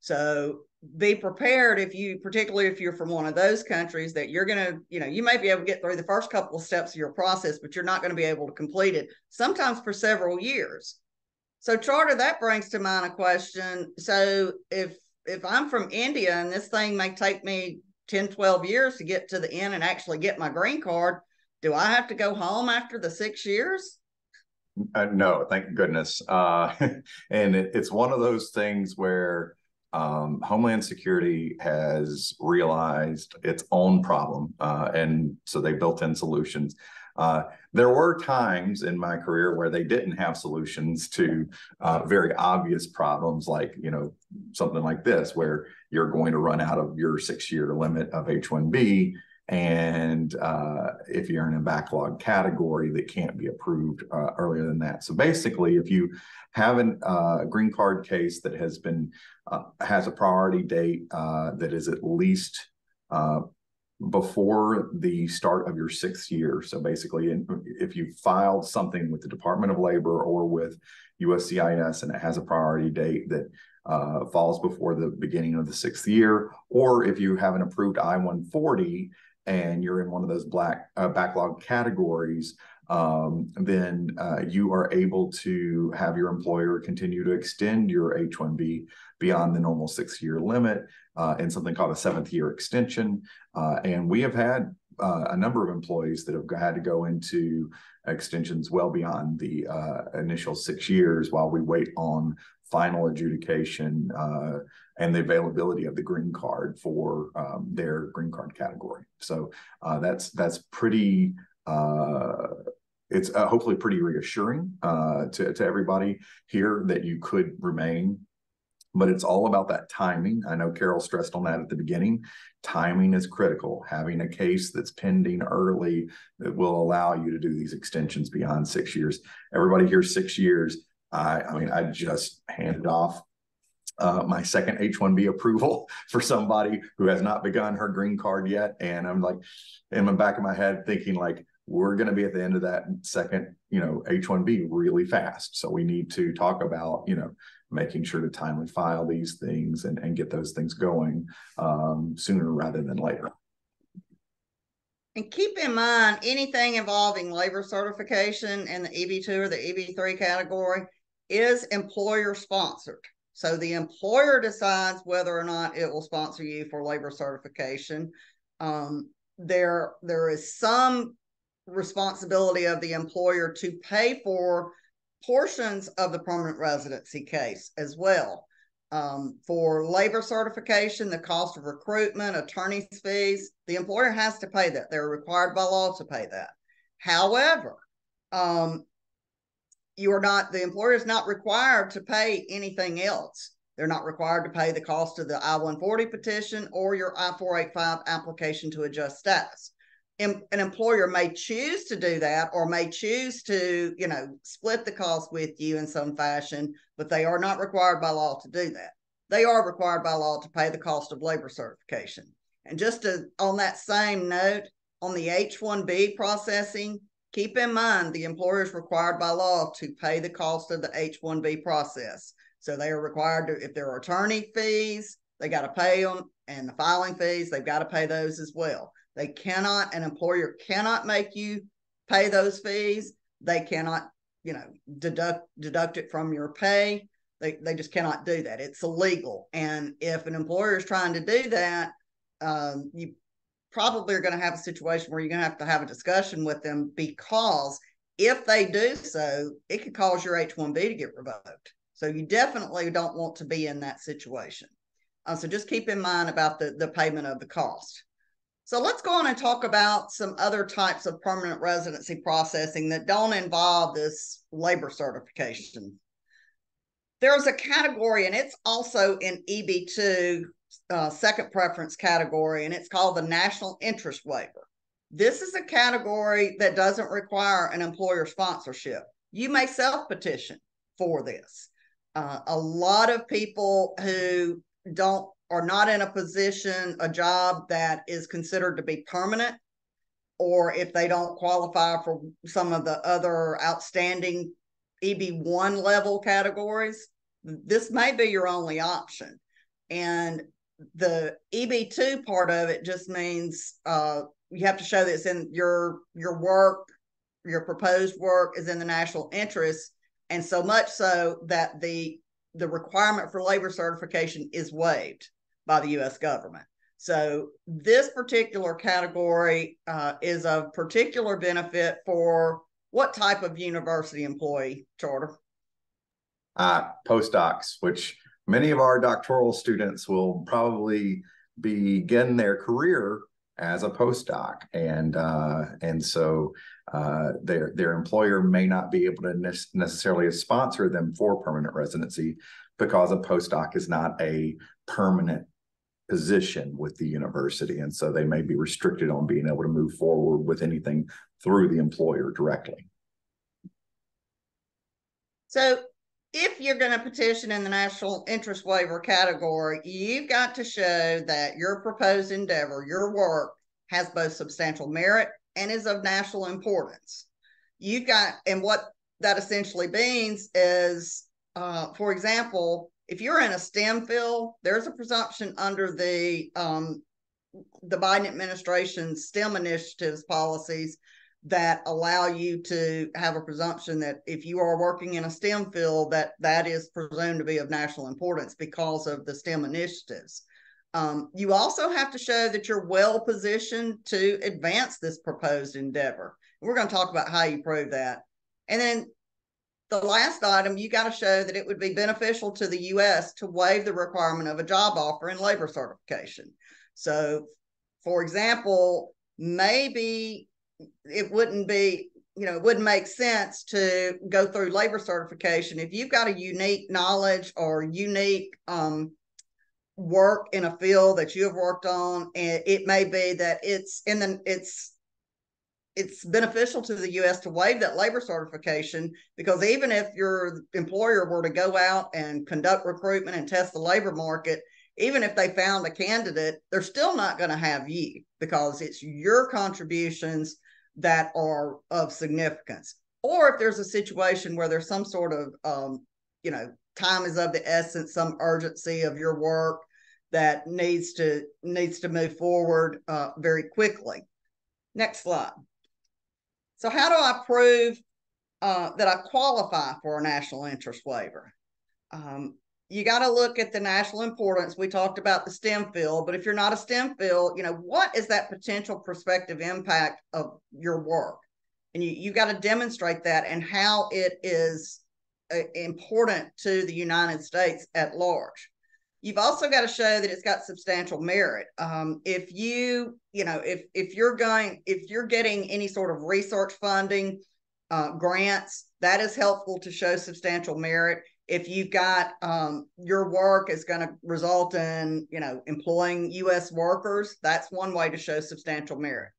So be prepared if you, particularly if you're from one of those countries, that you're going to, you know, you may be able to get through the first couple of steps of your process, but you're not going to be able to complete it sometimes for several years. So charter that brings to mind a question. So if if I'm from India and this thing may take me 10, 12 years to get to the end and actually get my green card, do I have to go home after the six years? Uh, no, thank goodness. Uh, <laughs> and it, it's one of those things where um, Homeland Security has realized its own problem, uh, and so they built in solutions. Uh, there were times in my career where they didn't have solutions to uh, very obvious problems, like you know something like this, where you're going to run out of your six-year limit of H-1B and uh, if you're in a backlog category that can't be approved uh, earlier than that. So basically, if you have a uh, green card case that has been uh, has a priority date uh, that is at least uh, before the start of your sixth year. So basically, if you filed something with the Department of Labor or with USCIS and it has a priority date that uh, falls before the beginning of the sixth year, or if you have an approved I-140 and you're in one of those black uh, backlog categories, um, then uh, you are able to have your employer continue to extend your H-1B beyond the normal six-year limit uh, in something called a seventh-year extension. Uh, and we have had uh, a number of employees that have had to go into extensions well beyond the uh, initial six years while we wait on final adjudication uh, and the availability of the green card for um, their green card category. So uh, that's that's pretty. It's uh, hopefully pretty reassuring uh, to to everybody here that you could remain but it's all about that timing. I know Carol stressed on that at the beginning. Timing is critical. Having a case that's pending early that will allow you to do these extensions beyond six years. Everybody here six years. I, I mean, I just handed off uh, my second H-1B approval <laughs> for somebody who has not begun her green card yet. And I'm like, in the back of my head thinking like, we're going to be at the end of that second, you know, H-1B really fast. So we need to talk about, you know, making sure to timely file these things and, and get those things going um, sooner rather than later. And keep in mind anything involving labor certification in the EB2 or the EB3 category is employer sponsored. So the employer decides whether or not it will sponsor you for labor certification. Um, there, there is some responsibility of the employer to pay for portions of the permanent residency case as well. Um, for labor certification, the cost of recruitment, attorney's fees, the employer has to pay that. They're required by law to pay that. However, um, you are not the employer is not required to pay anything else. They're not required to pay the cost of the I-140 petition or your I-485 application to adjust status. An employer may choose to do that or may choose to, you know, split the cost with you in some fashion, but they are not required by law to do that. They are required by law to pay the cost of labor certification. And just to, on that same note, on the H-1B processing, keep in mind the employer is required by law to pay the cost of the H-1B process. So they are required to, if there are attorney fees, they got to pay them, and the filing fees, they've got to pay those as well. They cannot, an employer cannot make you pay those fees. They cannot, you know, deduct deduct it from your pay. They they just cannot do that. It's illegal. And if an employer is trying to do that, um, you probably are going to have a situation where you're going to have to have a discussion with them because if they do so, it could cause your H 1B to get revoked. So you definitely don't want to be in that situation. Uh, so just keep in mind about the, the payment of the cost. So let's go on and talk about some other types of permanent residency processing that don't involve this labor certification. There's a category, and it's also in EB2 uh, second preference category, and it's called the national interest waiver. This is a category that doesn't require an employer sponsorship. You may self petition for this. Uh, a lot of people who don't are not in a position, a job that is considered to be permanent, or if they don't qualify for some of the other outstanding EB1 level categories, this may be your only option. And the EB2 part of it just means uh, you have to show that it's in your your work, your proposed work is in the national interest, and so much so that the the requirement for labor certification is waived by the U.S. government. So this particular category uh, is of particular benefit for what type of university employee charter? Uh, postdocs, which many of our doctoral students will probably begin their career as a postdoc and uh, and so uh, their their employer may not be able to ne necessarily sponsor them for permanent residency because a postdoc is not a permanent position with the university and so they may be restricted on being able to move forward with anything through the employer directly so if you're going to petition in the national interest waiver category, you've got to show that your proposed endeavor, your work, has both substantial merit and is of national importance. You've got, and what that essentially means is, uh, for example, if you're in a STEM field, there's a presumption under the um, the Biden administration's STEM initiatives policies that allow you to have a presumption that if you are working in a STEM field, that that is presumed to be of national importance because of the STEM initiatives. Um, you also have to show that you're well positioned to advance this proposed endeavor. We're going to talk about how you prove that. And then the last item, you got to show that it would be beneficial to the U.S. to waive the requirement of a job offer and labor certification. So, for example, maybe it wouldn't be you know, it wouldn't make sense to go through labor certification if you've got a unique knowledge or unique um, work in a field that you have worked on, and it may be that it's in the it's it's beneficial to the U.S. to waive that labor certification because even if your employer were to go out and conduct recruitment and test the labor market, even if they found a candidate, they're still not going to have you because it's your contributions that are of significance. Or if there's a situation where there's some sort of, um, you know, time is of the essence, some urgency of your work that needs to needs to move forward uh, very quickly. Next slide. So how do I prove uh, that I qualify for a national interest waiver? Um, you got to look at the national importance. We talked about the STEM field, but if you're not a STEM field, you know, what is that potential prospective impact of your work? And you, you got to demonstrate that and how it is uh, important to the United States at large. You've also got to show that it's got substantial merit. Um, if you, you know, if if you're going, if you're getting any sort of research funding uh, grants, that is helpful to show substantial merit. If you've got um, your work is going to result in, you know, employing U.S. workers, that's one way to show substantial merit.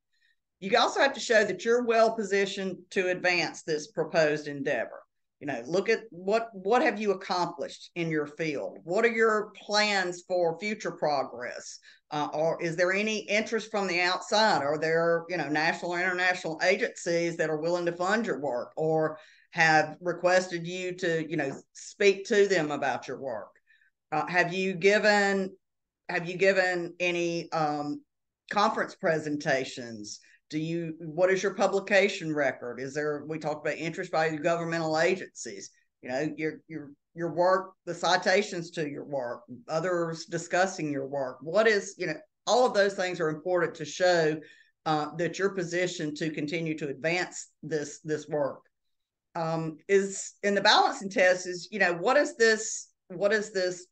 You also have to show that you're well positioned to advance this proposed endeavor. You know, look at what what have you accomplished in your field? What are your plans for future progress? Uh, or is there any interest from the outside? Are there, you know, national or international agencies that are willing to fund your work or have requested you to, you know, speak to them about your work? Uh, have you given have you given any um, conference presentations? Do you what is your publication record? Is there we talked about interest by governmental agencies you know your your your work the citations to your work others discussing your work. What is you know all of those things are important to show uh, that you're positioned to continue to advance this this work. Um, is in the balancing test is you know what is this what is this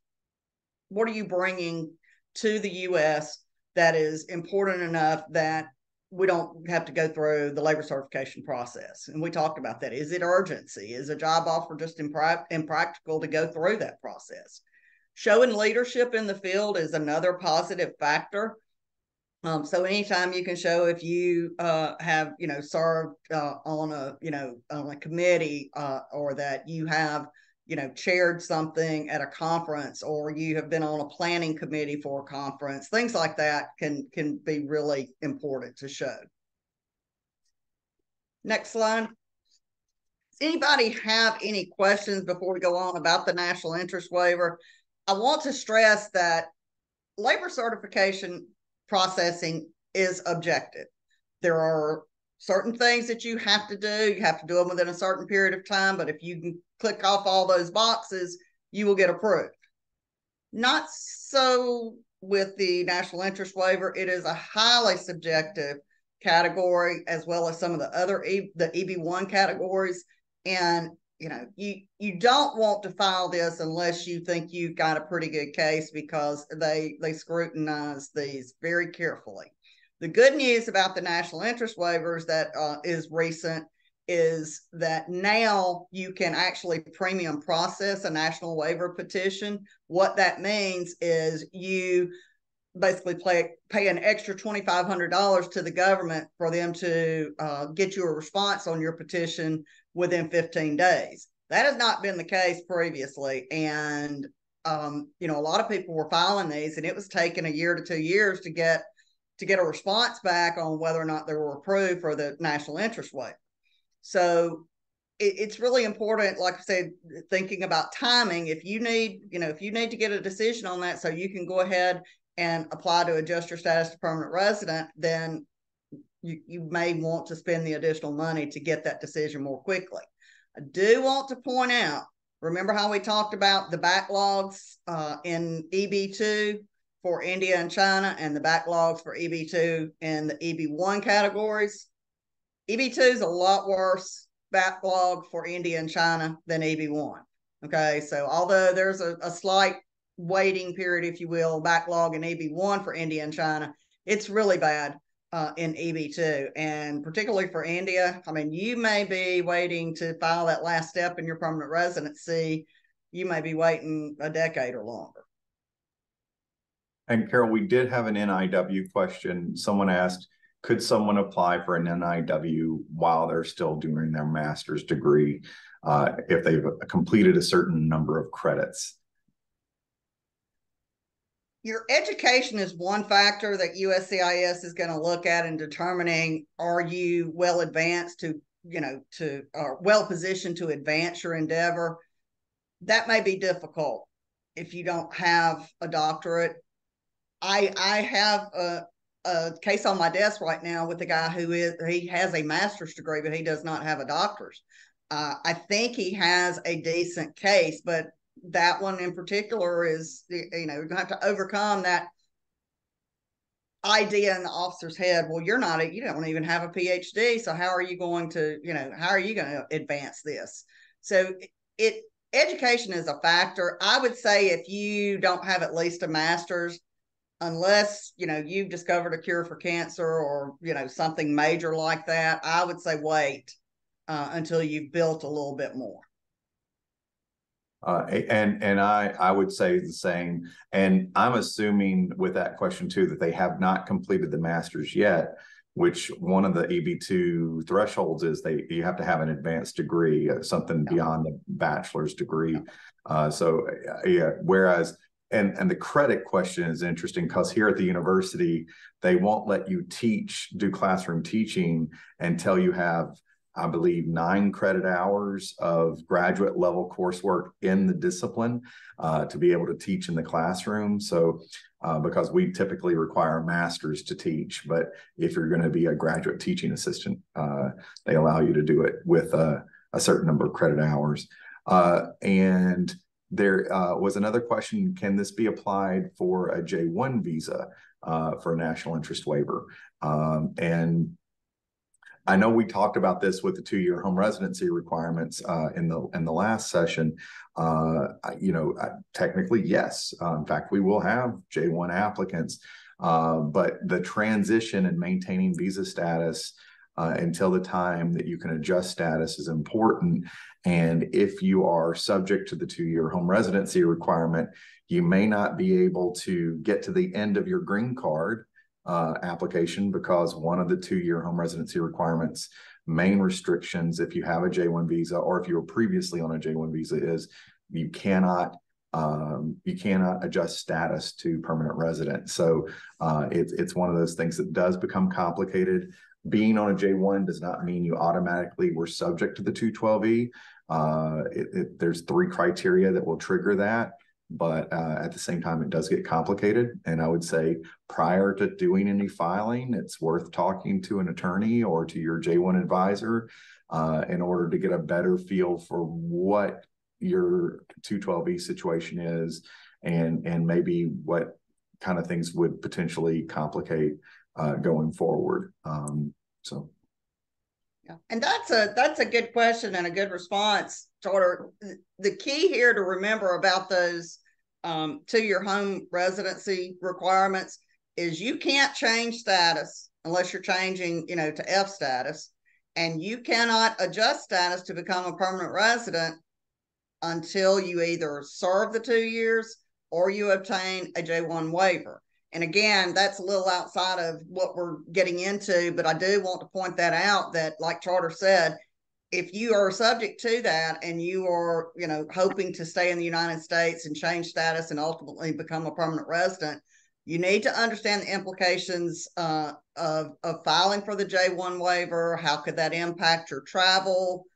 what are you bringing to the us that is important enough that we don't have to go through the labor certification process. And we talked about that. Is it urgency? Is a job offer just impra- impractical to go through that process? Showing leadership in the field is another positive factor. Um, so anytime you can show if you uh, have, you know, served uh, on a, you know, on a committee uh, or that you have you know chaired something at a conference or you have been on a planning committee for a conference things like that can can be really important to show. Next slide. Does anybody have any questions before we go on about the national interest waiver? I want to stress that labor certification processing is objective. There are certain things that you have to do. You have to do them within a certain period of time, but if you can click off all those boxes, you will get approved. Not so with the national interest waiver. It is a highly subjective category as well as some of the other e, the EB1 categories. And you know, you you don't want to file this unless you think you've got a pretty good case because they they scrutinize these very carefully. The good news about the national interest waivers that uh, is recent is that now you can actually premium process a national waiver petition. What that means is you basically pay, pay an extra $2,500 to the government for them to uh, get you a response on your petition within 15 days. That has not been the case previously. And, um, you know, a lot of people were filing these and it was taking a year to two years to get to get a response back on whether or not they were approved for the national interest waiver. So it, it's really important, like I said, thinking about timing. If you need, you know, if you need to get a decision on that so you can go ahead and apply to adjust your status to permanent resident, then you, you may want to spend the additional money to get that decision more quickly. I do want to point out, remember how we talked about the backlogs uh, in EB2? For India and China and the backlogs for EB2 and the EB1 categories. EB2 is a lot worse backlog for India and China than EB1. Okay, so although there's a, a slight waiting period, if you will, backlog in EB1 for India and China, it's really bad uh, in EB2. And particularly for India, I mean, you may be waiting to file that last step in your permanent residency. You may be waiting a decade or longer. And Carol, we did have an NIW question. Someone asked, could someone apply for an NIW while they're still doing their master's degree uh, if they've completed a certain number of credits? Your education is one factor that USCIS is going to look at in determining are you well advanced to, you know, to or well positioned to advance your endeavor. That may be difficult if you don't have a doctorate I I have a a case on my desk right now with a guy who is he has a master's degree, but he does not have a doctor's. Uh, I think he has a decent case, but that one in particular is you know you have to overcome that idea in the officer's head. Well, you're not a, you don't even have a PhD, so how are you going to you know how are you going to advance this? So it education is a factor. I would say if you don't have at least a master's unless you know you've discovered a cure for cancer or you know something major like that i would say wait uh, until you've built a little bit more. Uh, and and I I would say the same. And I'm assuming with that question too that they have not completed the masters yet, which one of the EB2 thresholds is they you have to have an advanced degree, uh, something yeah. beyond the bachelor's degree. Yeah. Uh, so uh, yeah, whereas and and the credit question is interesting because here at the university they won't let you teach do classroom teaching until you have I believe, nine credit hours of graduate level coursework in the discipline uh, to be able to teach in the classroom. So, uh, because we typically require masters to teach, but if you're going to be a graduate teaching assistant, uh, they allow you to do it with a, a certain number of credit hours. Uh, and there uh, was another question Can this be applied for a J 1 visa uh, for a national interest waiver? Um, and I know we talked about this with the two-year home residency requirements uh, in the in the last session. Uh, you know, technically, yes. Uh, in fact, we will have J1 applicants, uh, but the transition and maintaining visa status uh, until the time that you can adjust status is important. And if you are subject to the two-year home residency requirement, you may not be able to get to the end of your green card uh, application because one of the two-year home residency requirements main restrictions if you have a J1 visa or if you were previously on a J1 visa is you cannot um, you cannot adjust status to permanent resident. So uh, it's it's one of those things that does become complicated. Being on a J1 does not mean you automatically were subject to the 212E. Uh, it, it, there's three criteria that will trigger that but uh, at the same time, it does get complicated. And I would say prior to doing any filing, it's worth talking to an attorney or to your J1 advisor uh, in order to get a better feel for what your 212E situation is and, and maybe what kind of things would potentially complicate uh, going forward. Um, so. Yeah. And that's a that's a good question and a good response, Charter. The key here to remember about those um, two-year home residency requirements is you can't change status unless you're changing, you know, to F status, and you cannot adjust status to become a permanent resident until you either serve the two years or you obtain a J1 waiver. And again, that's a little outside of what we're getting into, but I do want to point that out that, like Charter said, if you are subject to that and you are, you know, hoping to stay in the United States and change status and ultimately become a permanent resident, you need to understand the implications uh, of, of filing for the J1 waiver. How could that impact your travel?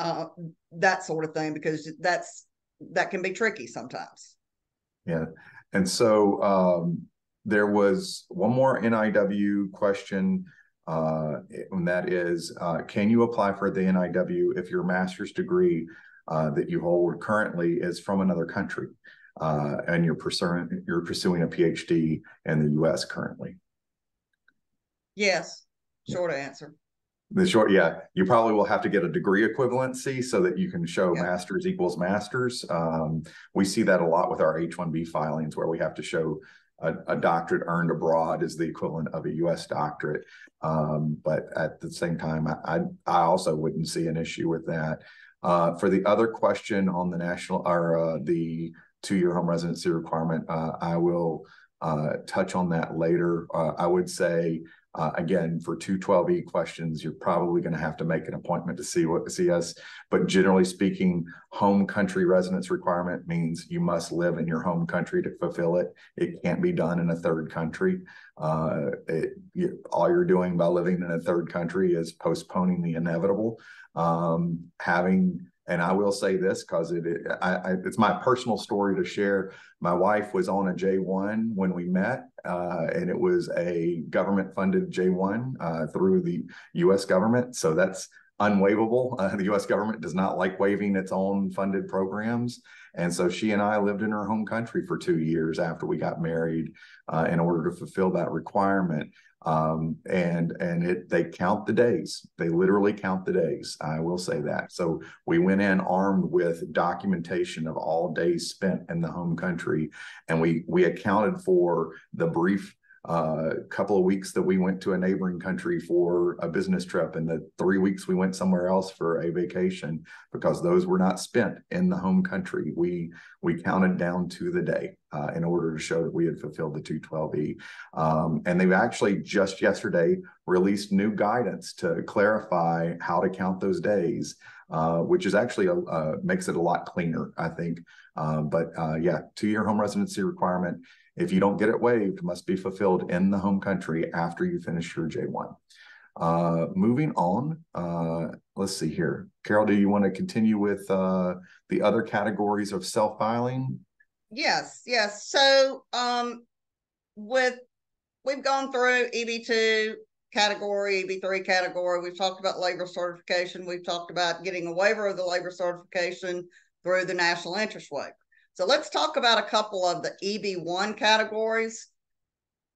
Uh, that sort of thing, because that's that can be tricky sometimes. Yeah. And so um, there was one more NIW question uh, and that is, uh, can you apply for the NIW if your master's degree uh, that you hold currently is from another country uh, and you're pursuing you're pursuing a PhD in the U.S. currently? Yes, short yeah. answer. The short, yeah, you probably will have to get a degree equivalency so that you can show yeah. masters equals masters. Um, we see that a lot with our H-1B filings where we have to show a, a, doctorate earned abroad is the equivalent of a U.S. doctorate. Um, but at the same time, I, I also wouldn't see an issue with that. Uh, for the other question on the national or uh, the two-year home residency requirement, uh, I will uh, touch on that later. Uh, I would say uh, again, for 212E questions, you're probably going to have to make an appointment to see what see us. But generally speaking, home country residence requirement means you must live in your home country to fulfill it. It can't be done in a third country. Uh, it, you, all you're doing by living in a third country is postponing the inevitable. Um, having and I will say this because it, it I, I, it's my personal story to share. My wife was on a J1 when we met, uh, and it was a government funded J1 uh, through the US government. So that's unwaivable. Uh, the US government does not like waiving its own funded programs. And so she and I lived in her home country for two years after we got married uh, in order to fulfill that requirement. Um, and and it they count the days. They literally count the days. I will say that. So we went in armed with documentation of all days spent in the home country, and we we accounted for the brief uh, a couple of weeks that we went to a neighboring country for a business trip and the three weeks we went somewhere else for a vacation because those were not spent in the home country. We we counted down to the day uh, in order to show that we had fulfilled the 212E. Um, and they've actually just yesterday released new guidance to clarify how to count those days, uh, which is actually a, uh, makes it a lot cleaner, I think. Uh, but uh, yeah, two-year home residency requirement if you don't get it waived, must be fulfilled in the home country after you finish your J1. Uh, moving on, uh, let's see here. Carol, do you want to continue with uh, the other categories of self-filing? Yes, yes. So um, with we've gone through EB2 category, EB3 category. We've talked about labor certification. We've talked about getting a waiver of the labor certification through the national interest waiver. So let's talk about a couple of the EB1 categories.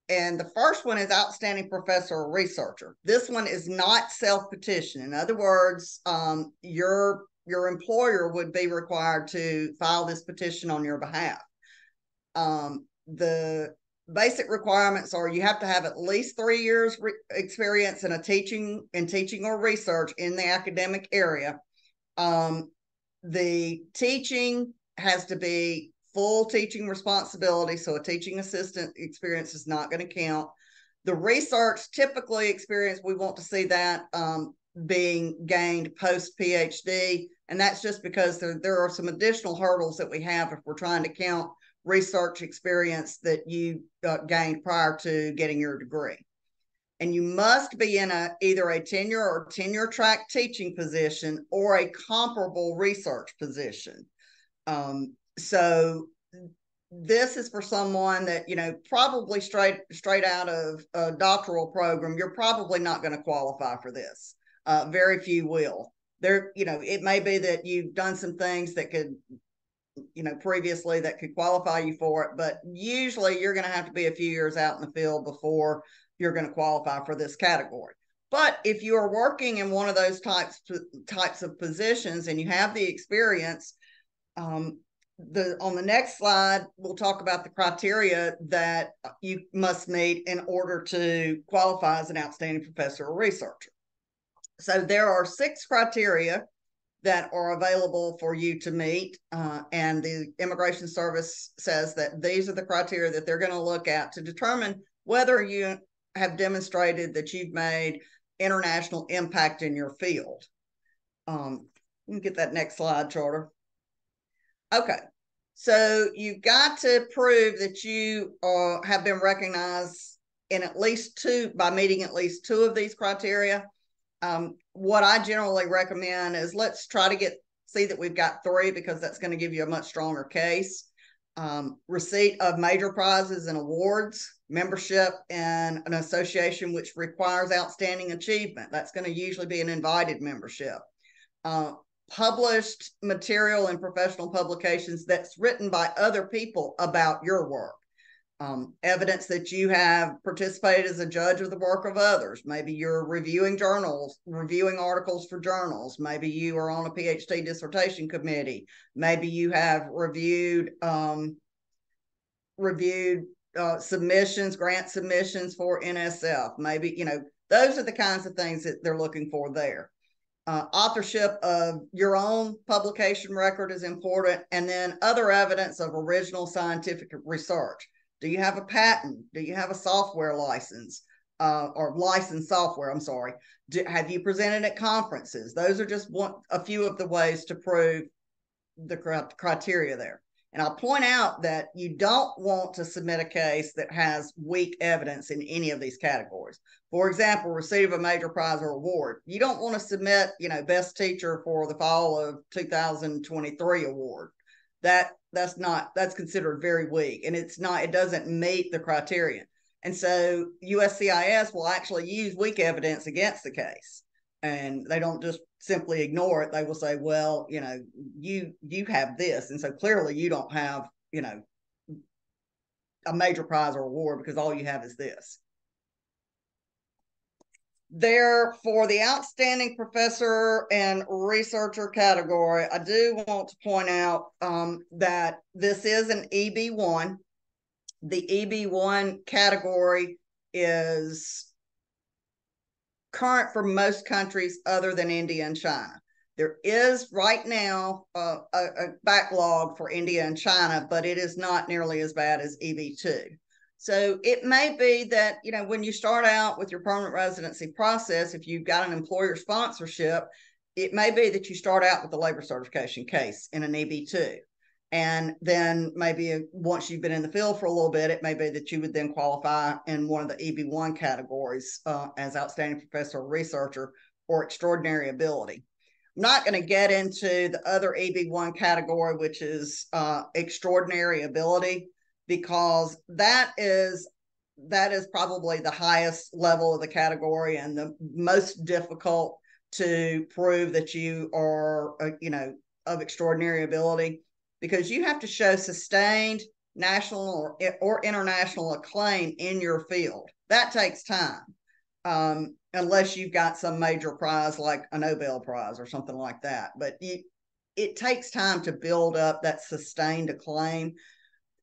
And the first one is outstanding professor or researcher. This one is not self-petition. In other words, um, your your employer would be required to file this petition on your behalf. Um, the basic requirements are you have to have at least three years experience in a teaching in teaching or research in the academic area. Um, the teaching has to be full teaching responsibility. So a teaching assistant experience is not going to count. The research typically experience, we want to see that um, being gained post PhD. And that's just because there, there are some additional hurdles that we have if we're trying to count research experience that you uh, gained prior to getting your degree. And you must be in a either a tenure or tenure track teaching position or a comparable research position. Um, so this is for someone that you know probably straight straight out of a doctoral program. You're probably not going to qualify for this. Uh, very few will. There, you know, it may be that you've done some things that could you know previously that could qualify you for it but usually you're going to have to be a few years out in the field before you're going to qualify for this category but if you are working in one of those types types of positions and you have the experience um, the on the next slide, we'll talk about the criteria that you must meet in order to qualify as an outstanding professor or researcher. So there are six criteria that are available for you to meet, uh, and the Immigration Service says that these are the criteria that they're going to look at to determine whether you have demonstrated that you've made international impact in your field. Um, can get that next slide, Charter. Okay. So you've got to prove that you have been recognized in at least two by meeting at least two of these criteria. Um, what I generally recommend is let's try to get see that we've got three because that's going to give you a much stronger case. Um, receipt of major prizes and awards, membership in an association which requires outstanding achievement. That's going to usually be an invited membership. Uh, published material in professional publications that's written by other people about your work. Um, evidence that you have participated as a judge of the work of others. Maybe you're reviewing journals, reviewing articles for journals. Maybe you are on a PhD dissertation committee. Maybe you have reviewed um, reviewed uh, submissions, grant submissions for NSF. Maybe you know those are the kinds of things that they're looking for there uh, authorship of your own publication record is important, and then other evidence of original scientific research. Do you have a patent? Do you have a software license uh, or licensed software? I'm sorry. Do, have you presented at conferences? Those are just one, a few of the ways to prove the criteria there. And I'll point out that you don't want to submit a case that has weak evidence in any of these categories. For example, receive a major prize or award. You don't want to submit, you know, best teacher for the fall of 2023 award. That that's not that's considered very weak and it's not it doesn't meet the criterion. And so USCIS will actually use weak evidence against the case and they don't just simply ignore it they will say well you know you you have this. And so clearly you don't have you know a major prize or award because all you have is this. There for the outstanding professor and researcher category i do want to point out um, that this is an eb1 the EB1 category is current for most countries other than India and China. There is right now uh, a, a, backlog for India and China, but it is not nearly as bad as EB2. So it may be that, you know, when you start out with your permanent residency process, if you've got an employer sponsorship, it may be that you start out with the labor certification case in an EB2. And then maybe once you've been in the field for a little bit, it may be that you would then qualify in one of the EB1 categories uh, as outstanding professor or researcher or extraordinary ability. I'm not going to get into the other EB1 category, which is uh, extraordinary ability, because that is that is probably the highest level of the category and the most difficult to prove that you are, uh, you know, of extraordinary ability because you have to show sustained national or, or international acclaim in your field. That takes time, um, unless you've got some major prize like a Nobel Prize or something like that. But you, it takes time to build up that sustained acclaim.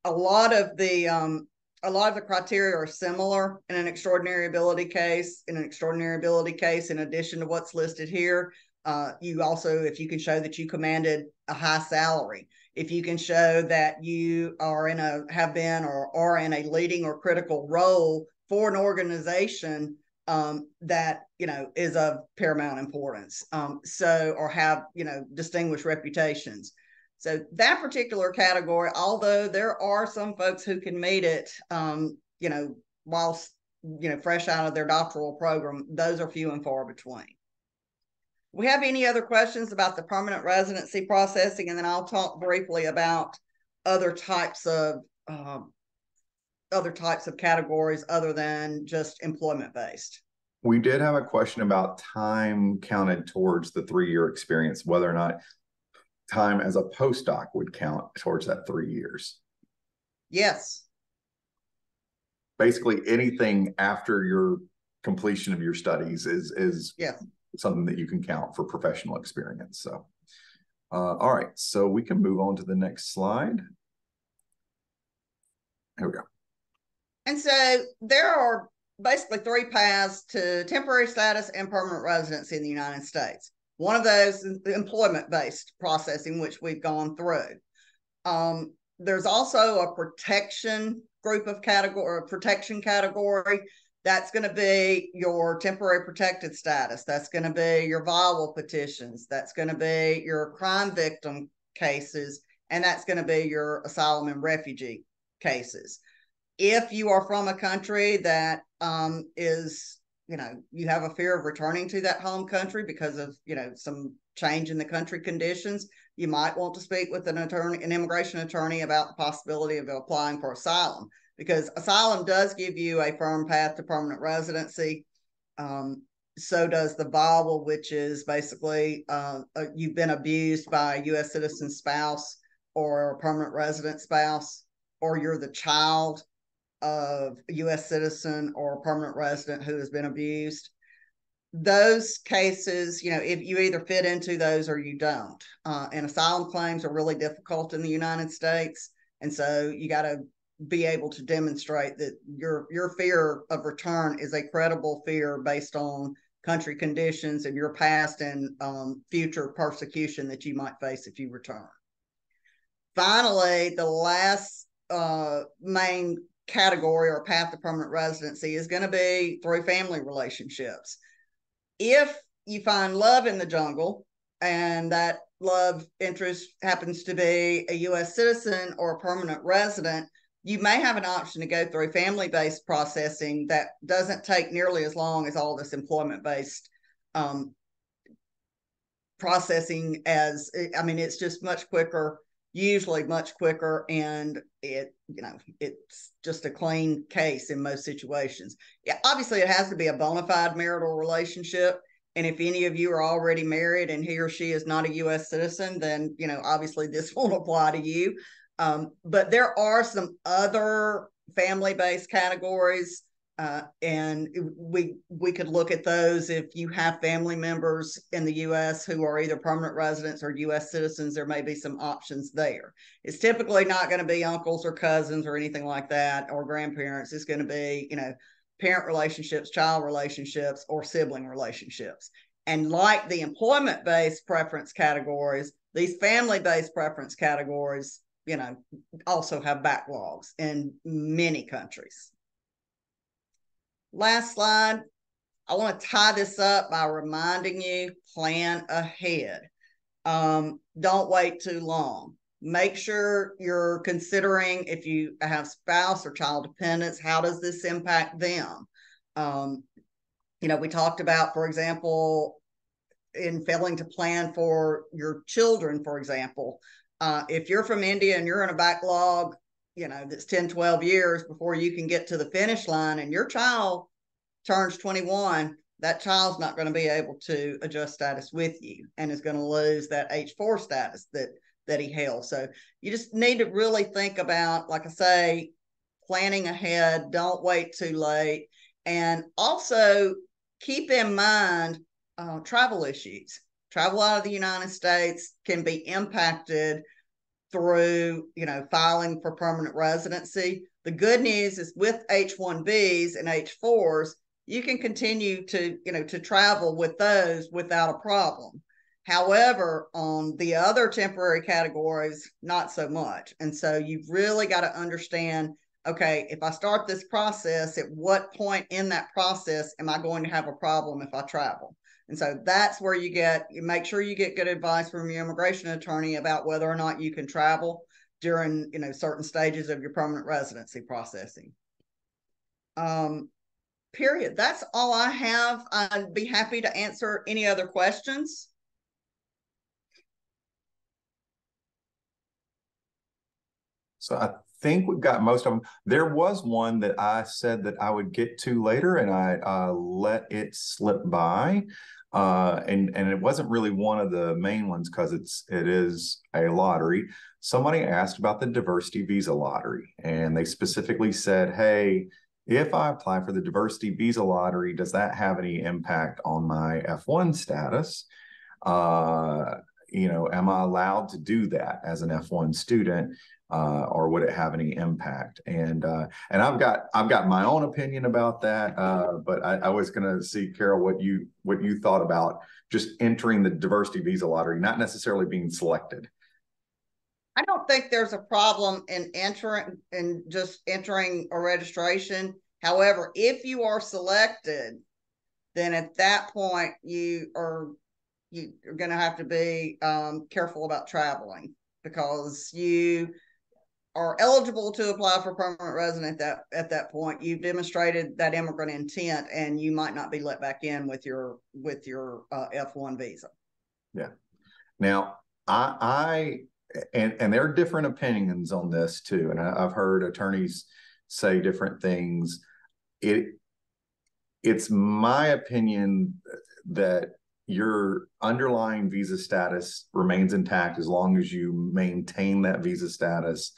A lot of the um, a lot of the criteria are similar in an extraordinary ability case. In an extraordinary ability case, in addition to what's listed here, uh, you also, if you can show that you commanded a high salary, if you can show that you are in a have been or are in a leading or critical role for an organization um, that you know is of paramount importance um, so or have you know distinguished reputations. So that particular category although there are some folks who can meet it um, you know whilst you know fresh out of their doctoral program those are few and far between we have any other questions about the permanent residency processing, and then I'll talk briefly about other types of um, other types of categories other than just employment based. We did have a question about time counted towards the three year experience, whether or not time as a postdoc would count towards that three years. Yes. Basically, anything after your completion of your studies is is yes something that you can count for professional experience. So, uh, all right, so we can move on to the next slide. Here we go. And so there are basically three paths to temporary status and permanent residency in the United States. One of those is the employment based processing, which we've gone through. Um, there's also a protection group of category, or protection category that's going to be your temporary protected status. That's going to be your VAWA petitions. That's going to be your crime victim cases. And that's going to be your asylum and refugee cases. If you are from a country that um, is, you know, you have a fear of returning to that home country because of, you know, some change in the country conditions, you might want to speak with an attorney, an immigration attorney about the possibility of applying for asylum because asylum does give you a firm path to permanent residency. Um, so does the VAWA, which is basically uh, uh, you've been abused by a U.S. citizen spouse or a permanent resident spouse, or you're the child of a U.S. citizen or a permanent resident who has been abused. Those cases, you know, if you either fit into those or you don't. Uh, and asylum claims are really difficult in the United States. And so you got to be able to demonstrate that your your fear of return is a credible fear based on country conditions and your past and um, future persecution that you might face if you return. Finally, the last uh, main category or path to permanent residency is going to be through family relationships. If you find love in the jungle and that love interest happens to be a U.S. citizen or a permanent resident, you may have an option to go through family based processing that doesn't take nearly as long as all this employment based um, processing as i mean it's just much quicker usually much quicker and it you know it's just a clean case in most situations. Yeah obviously it has to be a bona fide marital relationship and if any of you are already married and he or she is not a us citizen then you know obviously this <laughs> won't apply to you um, but there are some other family based categories Uh, and we we could look at those if you have family members in the U.S. who are either permanent residents or U.S. citizens. There may be some options there. It's typically not going to be uncles or cousins or anything like that or grandparents. It's going to be you know parent relationships, child relationships, or sibling relationships. And like the employment based preference categories, these family based preference categories, you know, also have backlogs in many countries. Last slide. I want to tie this up by reminding you plan ahead. Um, don't wait too long. Make sure you're considering if you have spouse or child dependents, how does this impact them? Um, you know, we talked about, for example, in failing to plan for your children, for example, uh, if you're from India and you're in a backlog, you know, that's 10, 12 years before you can get to the finish line and your child turns 21, that child's not going to be able to adjust status with you and is going to lose that H4 status that that he held. So you just need to really think about, like I say, planning ahead. Don't wait too late. And also keep in mind uh, travel issues. Travel out of the United States can be impacted through, you know, filing for permanent residency. The good news is with H-1Bs and H-4s, you can continue to, you know, to travel with those without a problem. However, on the other temporary categories, not so much. And so you've really got to understand okay, if I start this process, at what point in that process am I going to have a problem if I travel? And so that's where you get, you make sure you get good advice from your immigration attorney about whether or not you can travel during, you know, certain stages of your permanent residency processing. Um, period. That's all I have. I'd be happy to answer any other questions. So I think we've got most of them. There was one that I said that I would get to later, and I uh, let it slip by. Uh, and and it wasn't really one of the main ones because it's it is a lottery. Somebody asked about the diversity visa lottery, and they specifically said, "Hey, if I apply for the diversity visa lottery, does that have any impact on my F1 status?" Uh, you know, am I allowed to do that as an F1 student? Uh, or would it have any impact? And uh, and I've got I've got my own opinion about that, uh, but I, I was going to see Carol what you what you thought about just entering the diversity visa lottery, not necessarily being selected. I don't think there's a problem in entering in just entering a registration. However, if you are selected, then at that point you are you are going to have to be um, careful about traveling because you are eligible to apply for permanent resident that at that point you've demonstrated that immigrant intent and you might not be let back in with your with your uh, f1 visa. Yeah. Now i i and and there are different opinions on this too and I, i've heard attorneys say different things. It it's my opinion that your underlying visa status remains intact as long as you maintain that visa status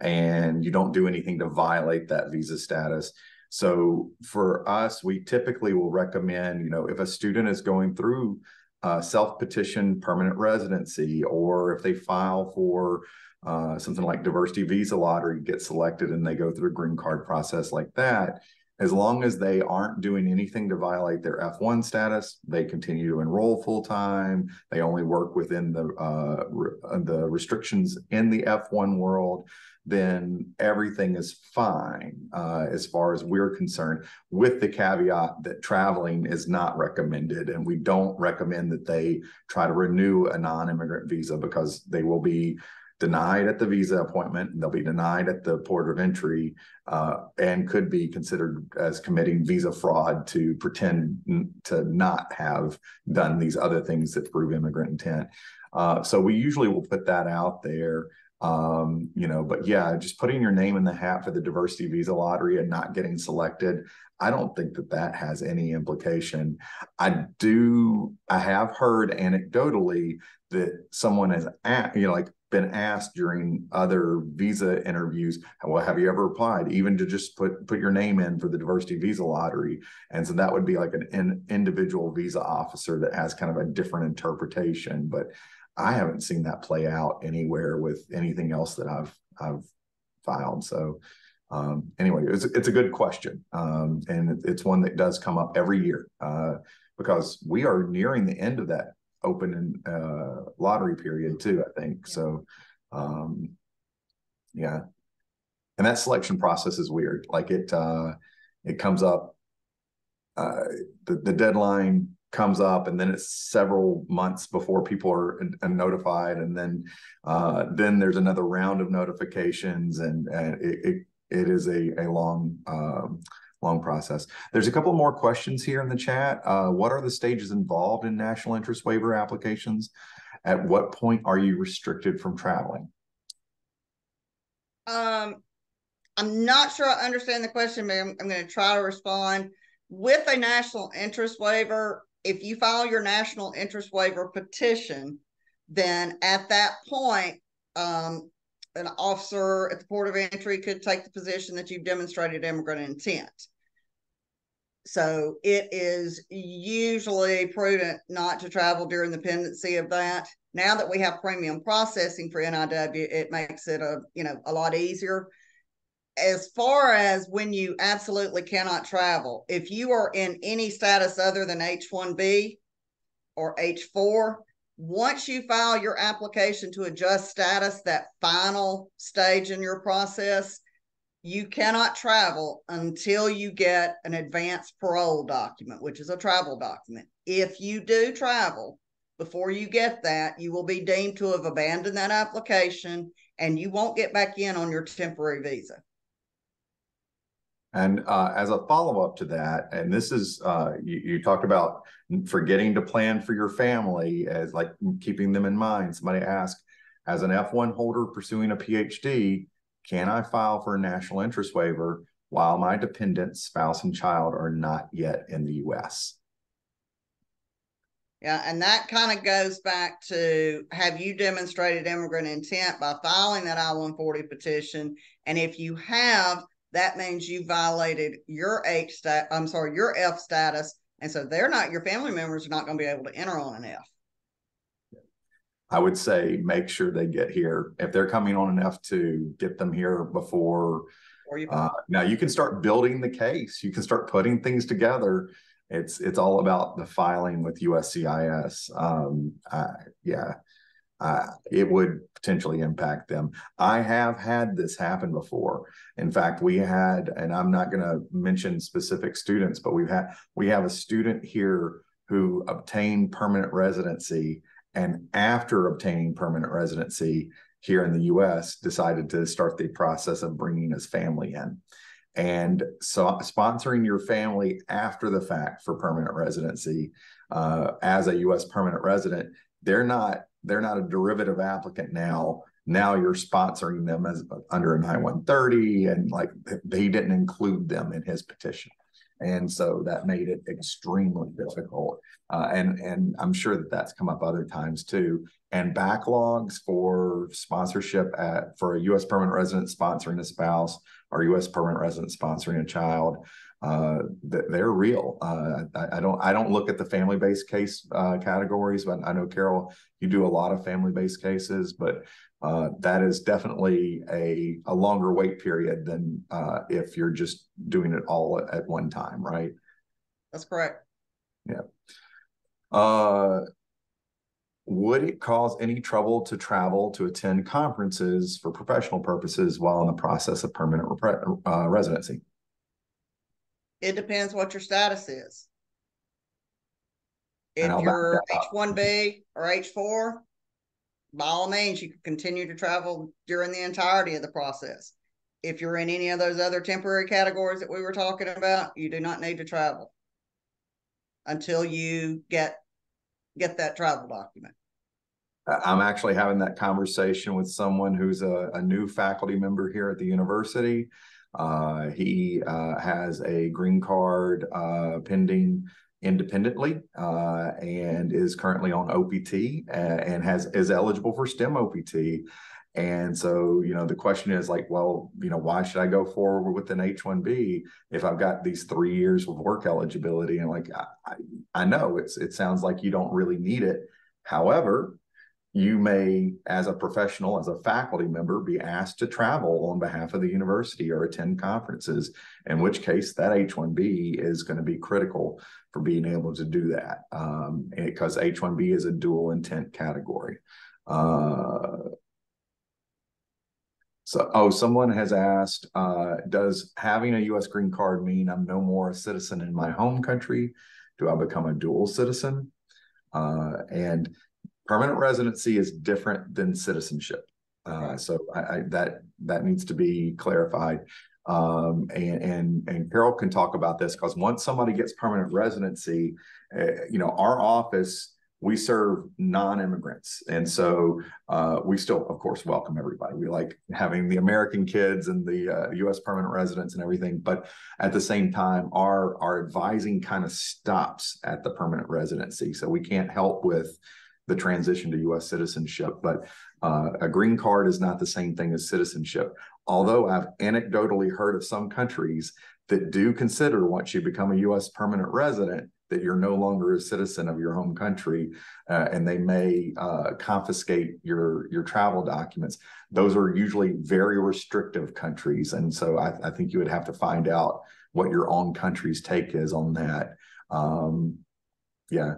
and you don't do anything to violate that visa status. So for us, we typically will recommend, you know, if a student is going through uh, self-petition permanent residency, or if they file for uh, something like diversity visa lottery, get selected, and they go through a green card process like that, as long as they aren't doing anything to violate their F1 status, they continue to enroll full time. They only work within the uh, re the restrictions in the F1 world then everything is fine uh, as far as we're concerned, with the caveat that traveling is not recommended. And we don't recommend that they try to renew a non immigrant visa because they will be denied at the visa appointment, they'll be denied at the port of entry, uh, and could be considered as committing visa fraud to pretend to not have done these other things that prove immigrant intent. Uh, so we usually will put that out there. Um, you know, but yeah, just putting your name in the hat for the diversity visa lottery and not getting selected, I don't think that that has any implication. I do, I have heard anecdotally that someone has, you know, like been asked during other visa interviews, well, have you ever applied even to just put put your name in for the diversity visa lottery? And so that would be like an in, individual visa officer that has kind of a different interpretation. But I haven't seen that play out anywhere with anything else that I've I've filed. So um, anyway, it's it's a good question, um, and it's one that does come up every year uh, because we are nearing the end of that open uh, lottery period too. I think so. Um, yeah, and that selection process is weird. Like it uh, it comes up. Uh, the the deadline comes up and then it's several months before people are, are notified and then uh, then there's another round of notifications and, and it, it, it is a, a long um, long process. There's a couple more questions here in the chat. Uh, what are the stages involved in national interest waiver applications? At what point are you restricted from traveling? Um i'm not sure i understand the question but i'm, I'm going to try to respond. With a national interest waiver if you file your national interest waiver petition, then at that point, um, an officer at the port of entry could take the position that you've demonstrated immigrant intent. So it is usually prudent not to travel during the pendency of that. Now that we have premium processing for NIW, it makes it a you know a lot easier as far as when you absolutely cannot travel, if you are in any status other than H1B or H4, once you file your application to adjust status, that final stage in your process, you cannot travel until you get an advance parole document, which is a travel document. If you do travel before you get that, you will be deemed to have abandoned that application and you won't get back in on your temporary visa. And uh, as a follow up to that, and this is, uh, you, you, talked about forgetting to plan for your family as like keeping them in mind. Somebody asked, as an F1 holder pursuing a PhD, can I file for a national interest waiver while my dependent spouse and child are not yet in the US? Yeah, and that kind of goes back to have you demonstrated immigrant intent by filing that I 140 petition? And if you have, that means you violated your H stat. I'm sorry, your F status, and so they're not your family members are not going to be able to enter on an F. I would say make sure they get here if they're coming on an F-2. Get them here before. Or you uh, now you can start building the case. You can start putting things together. It's it's all about the filing with USCIS. Um, uh, yeah, uh, it would potentially impact them. I have had this happen before. In fact, we had, and I'm not going to mention specific students, but we've had we have a student here who obtained permanent residency, and after obtaining permanent residency here in the U.S., decided to start the process of bringing his family in. And so, sponsoring your family after the fact for permanent residency uh, as a U.S. permanent resident, they're not they're not a derivative applicant now. Now you're sponsoring them as under an I-130 and like he didn't include them in his petition. And so that made it extremely difficult. Uh, and, and I'm sure that that's come up other times too. And backlogs for sponsorship at, for a U.S. permanent resident sponsoring a spouse or U.S. permanent resident sponsoring a child uh, they're real. Uh, I, I, don't I don't look at the family based case uh, categories, but I know Carol, you do a lot of family based cases, but uh, that is definitely a a longer wait period than uh, if you're just doing it all at, at one time, right? That's correct. Yeah. Uh, would it cause any trouble to travel to attend conferences for professional purposes while in the process of permanent residency? It depends what your status is. If you're H1B or H4, by all means, you can continue to travel during the entirety of the process. If you're in any of those other temporary categories that we were talking about, you do not need to travel until you get get that travel document. I'm actually having that conversation with someone who's a, a new faculty member here at the university. Uh, he uh, has a green card uh, pending independently uh, and is currently on OPT and has is eligible for STEM OPT. And so, you know, the question is like, well, you know, why should I go forward with an H-1B if I've got these three years of work eligibility? And like, I, I know it's it sounds like you don't really need it. However, you may, as a professional, as a faculty member, be asked to travel on behalf of the university or attend conferences, in which case that H-1B is going to be critical for being able to do that um, because H-1B is a dual intent category. Uh, so, oh, someone has asked, uh, does having a U.S. green card mean I'm no more a citizen in my home country? Do I become a dual citizen? Uh, and permanent residency is different than citizenship. Uh, so I, I, that that needs to be clarified. Um, and and and Carol can talk about this because once somebody gets permanent residency, uh, you know, our office we serve non-immigrants. And so uh, we still of course welcome everybody. We like having the american kids and the uh, us permanent residents and everything. But at the same time our our advising kind of stops at the permanent residency. So we can't help with the transition to U.S. citizenship. But uh, a green card is not the same thing as citizenship. Although I've anecdotally heard of some countries that do consider once you become a U.S. permanent resident that you're no longer a citizen of your home country, uh, and they may uh, confiscate your your travel documents. Those are usually very restrictive countries, and so I, I think you would have to find out what your own country's take is on that. Um, yeah,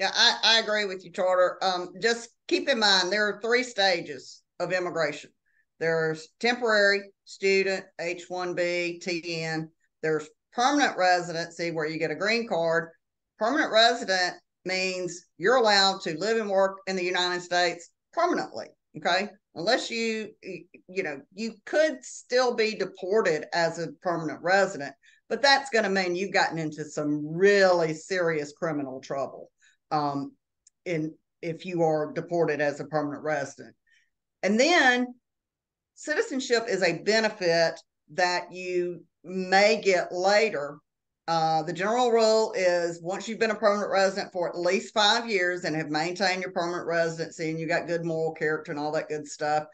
yeah, I, I agree with you, Charter. Um, just keep in mind there are three stages of immigration. There's temporary student, H-1B, TN. There's permanent residency where you get a green card. Permanent resident means you're allowed to live and work in the United States permanently. Okay. Unless you, you know, you could still be deported as a permanent resident, but that's going to mean you've gotten into some really serious criminal trouble um, in if you are deported as a permanent resident. And then citizenship is a benefit that you may get later. Uh, the general rule is once you've been a permanent resident for at least five years and have maintained your permanent residency and you got good moral character and all that good stuff,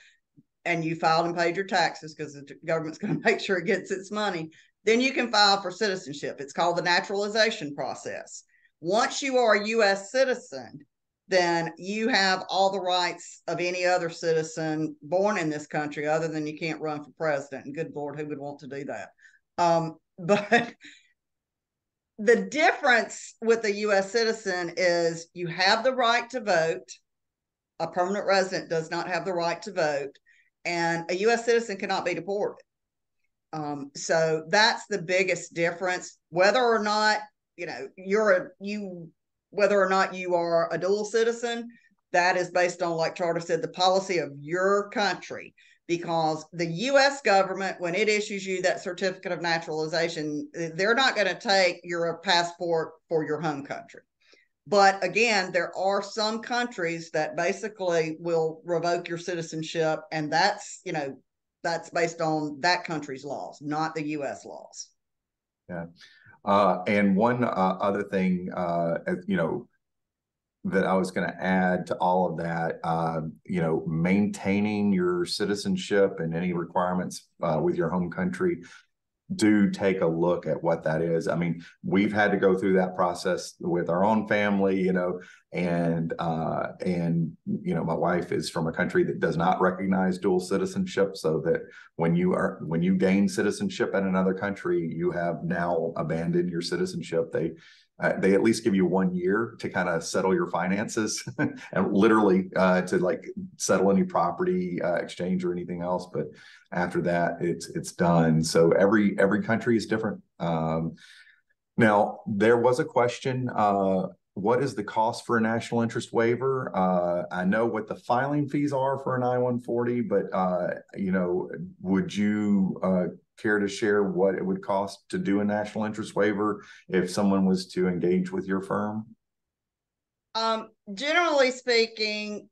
and you filed and paid your taxes because the government's <laughs> going to make sure it gets its money, then you can file for citizenship. It's called the naturalization process. Once you are a U.S. citizen, then you have all the rights of any other citizen born in this country, other than you can't run for president. And good Lord, who would want to do that? Um, <laughs> but the difference with a U.S. citizen is you have the right to vote. A permanent resident does not have the right to vote, and a U.S. citizen cannot be deported. Um, so that's the biggest difference. Whether or not you know you're a you whether or not you are a dual citizen that is based on like charter said the policy of your country. Because the US government when it issues you that certificate of naturalization they're not going to take your passport for your home country. But again there are some countries that basically will revoke your citizenship and that's you know that's based on that country's laws not the US laws. Yeah uh, and one uh, other thing, uh, you know, that I was going to add to all of that, uh, you know, maintaining your citizenship and any requirements uh, with your home country do take a look at what that is. I mean, we've had to go through that process with our own family, you know, and uh, and you know, my wife is from a country that does not recognize dual citizenship, so that when you are when you gain citizenship in another country, you have now abandoned your citizenship. They uh, they at least give you one year to kind of settle your finances <laughs> and literally uh, to like settle any property uh, exchange or anything else. But after that, it's it's done. So every every country is different. Um, now there was a question. Uh, what is the cost for a national interest waiver? Uh, I know what the filing fees are for an I-140, but uh, you know, would you care to share what it would cost to do a national interest waiver if someone was to engage with your firm? Um, generally speaking,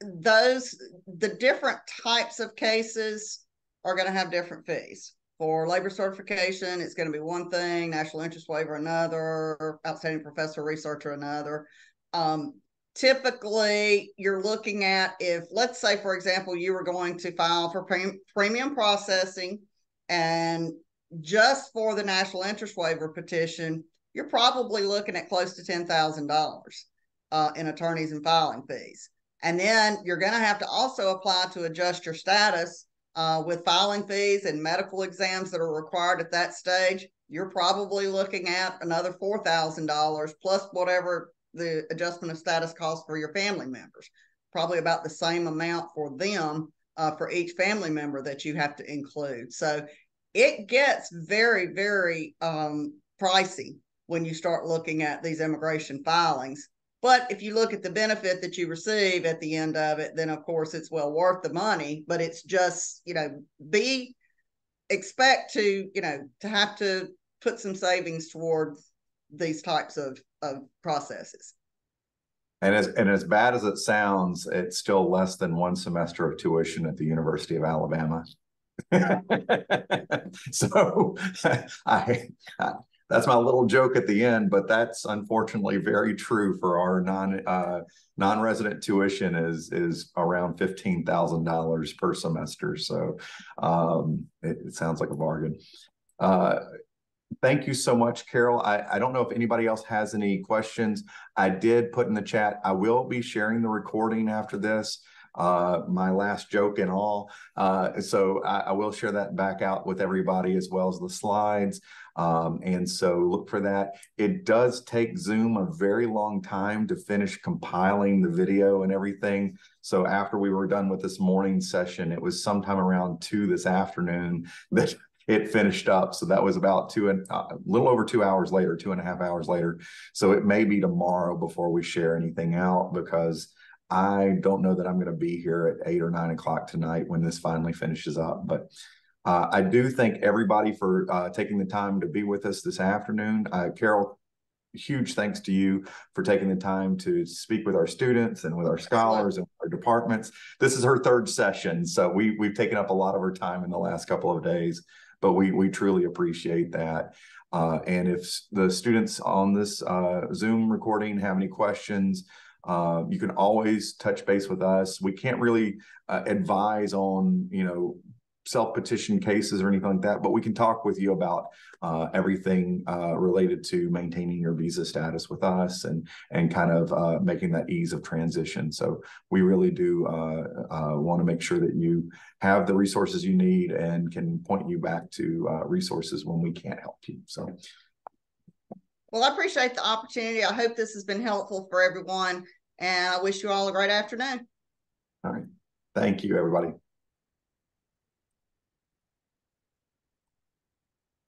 those the different types of cases are going to have different fees. For labor certification, it's going to be one thing, national interest waiver another, outstanding professor researcher another. Um, typically, you're looking at if, let's say, for example, you were going to file for pre- premium processing and just for the national interest waiver petition, you're probably looking at close to $10,000 uh, in attorneys and filing fees. And then you're going to have to also apply to adjust your status uh, with filing fees and medical exams that are required at that stage. You're probably looking at another $4,000 plus whatever the adjustment of status costs for your family members. Probably about the same amount for them uh, for each family member that you have to include. So it gets very, very um, pricey when you start looking at these immigration filings. But if you look at the benefit that you receive at the end of it, then of course it's well worth the money. But it's just, you know, be expect to, you know, to have to put some savings toward these types of, of processes. And as and as bad as it sounds, it's still less than one semester of tuition at the University of Alabama. <laughs> so <laughs> I, I, that's my little joke at the end, but that's unfortunately very true for our non uh, non-resident tuition is is around fifteen thousand dollars per semester. So um, it, it, sounds like a bargain. Uh, thank you so much, Carol. I, I don't know if anybody else has any questions. I did put in the chat. I will be sharing the recording after this uh, my last joke and all. Uh, so I, I, will share that back out with everybody as well as the slides. Um, and so look for that. It does take Zoom a very long time to finish compiling the video and everything. So after we were done with this morning session, it was sometime around two this afternoon <laughs> that it finished up. So that was about two and uh, a little over two hours later, two and a half hours later. So it may be tomorrow before we share anything out because I don't know that I'm going to be here at eight or nine o'clock tonight when this finally finishes up. But uh, I do thank everybody for uh, taking the time to be with us this afternoon. Uh, Carol, huge thanks to you for taking the time to speak with our students and with our scholars and our departments. This is her third session, so we we've taken up a lot of her time in the last couple of days, but we we truly appreciate that. Uh, and if the students on this uh, Zoom recording have any questions, uh, you can always touch base with us. We can't really uh, advise on, you know, self-petition cases or anything like that, but we can talk with you about uh, everything uh, related to maintaining your visa status with us and and kind of uh, making that ease of transition. So we really do uh, uh, want to make sure that you have the resources you need and can point you back to uh, resources when we can't help you. So. Well, I appreciate the opportunity. I hope this has been helpful for everyone, and I wish you all a great afternoon. All right. Thank you, everybody.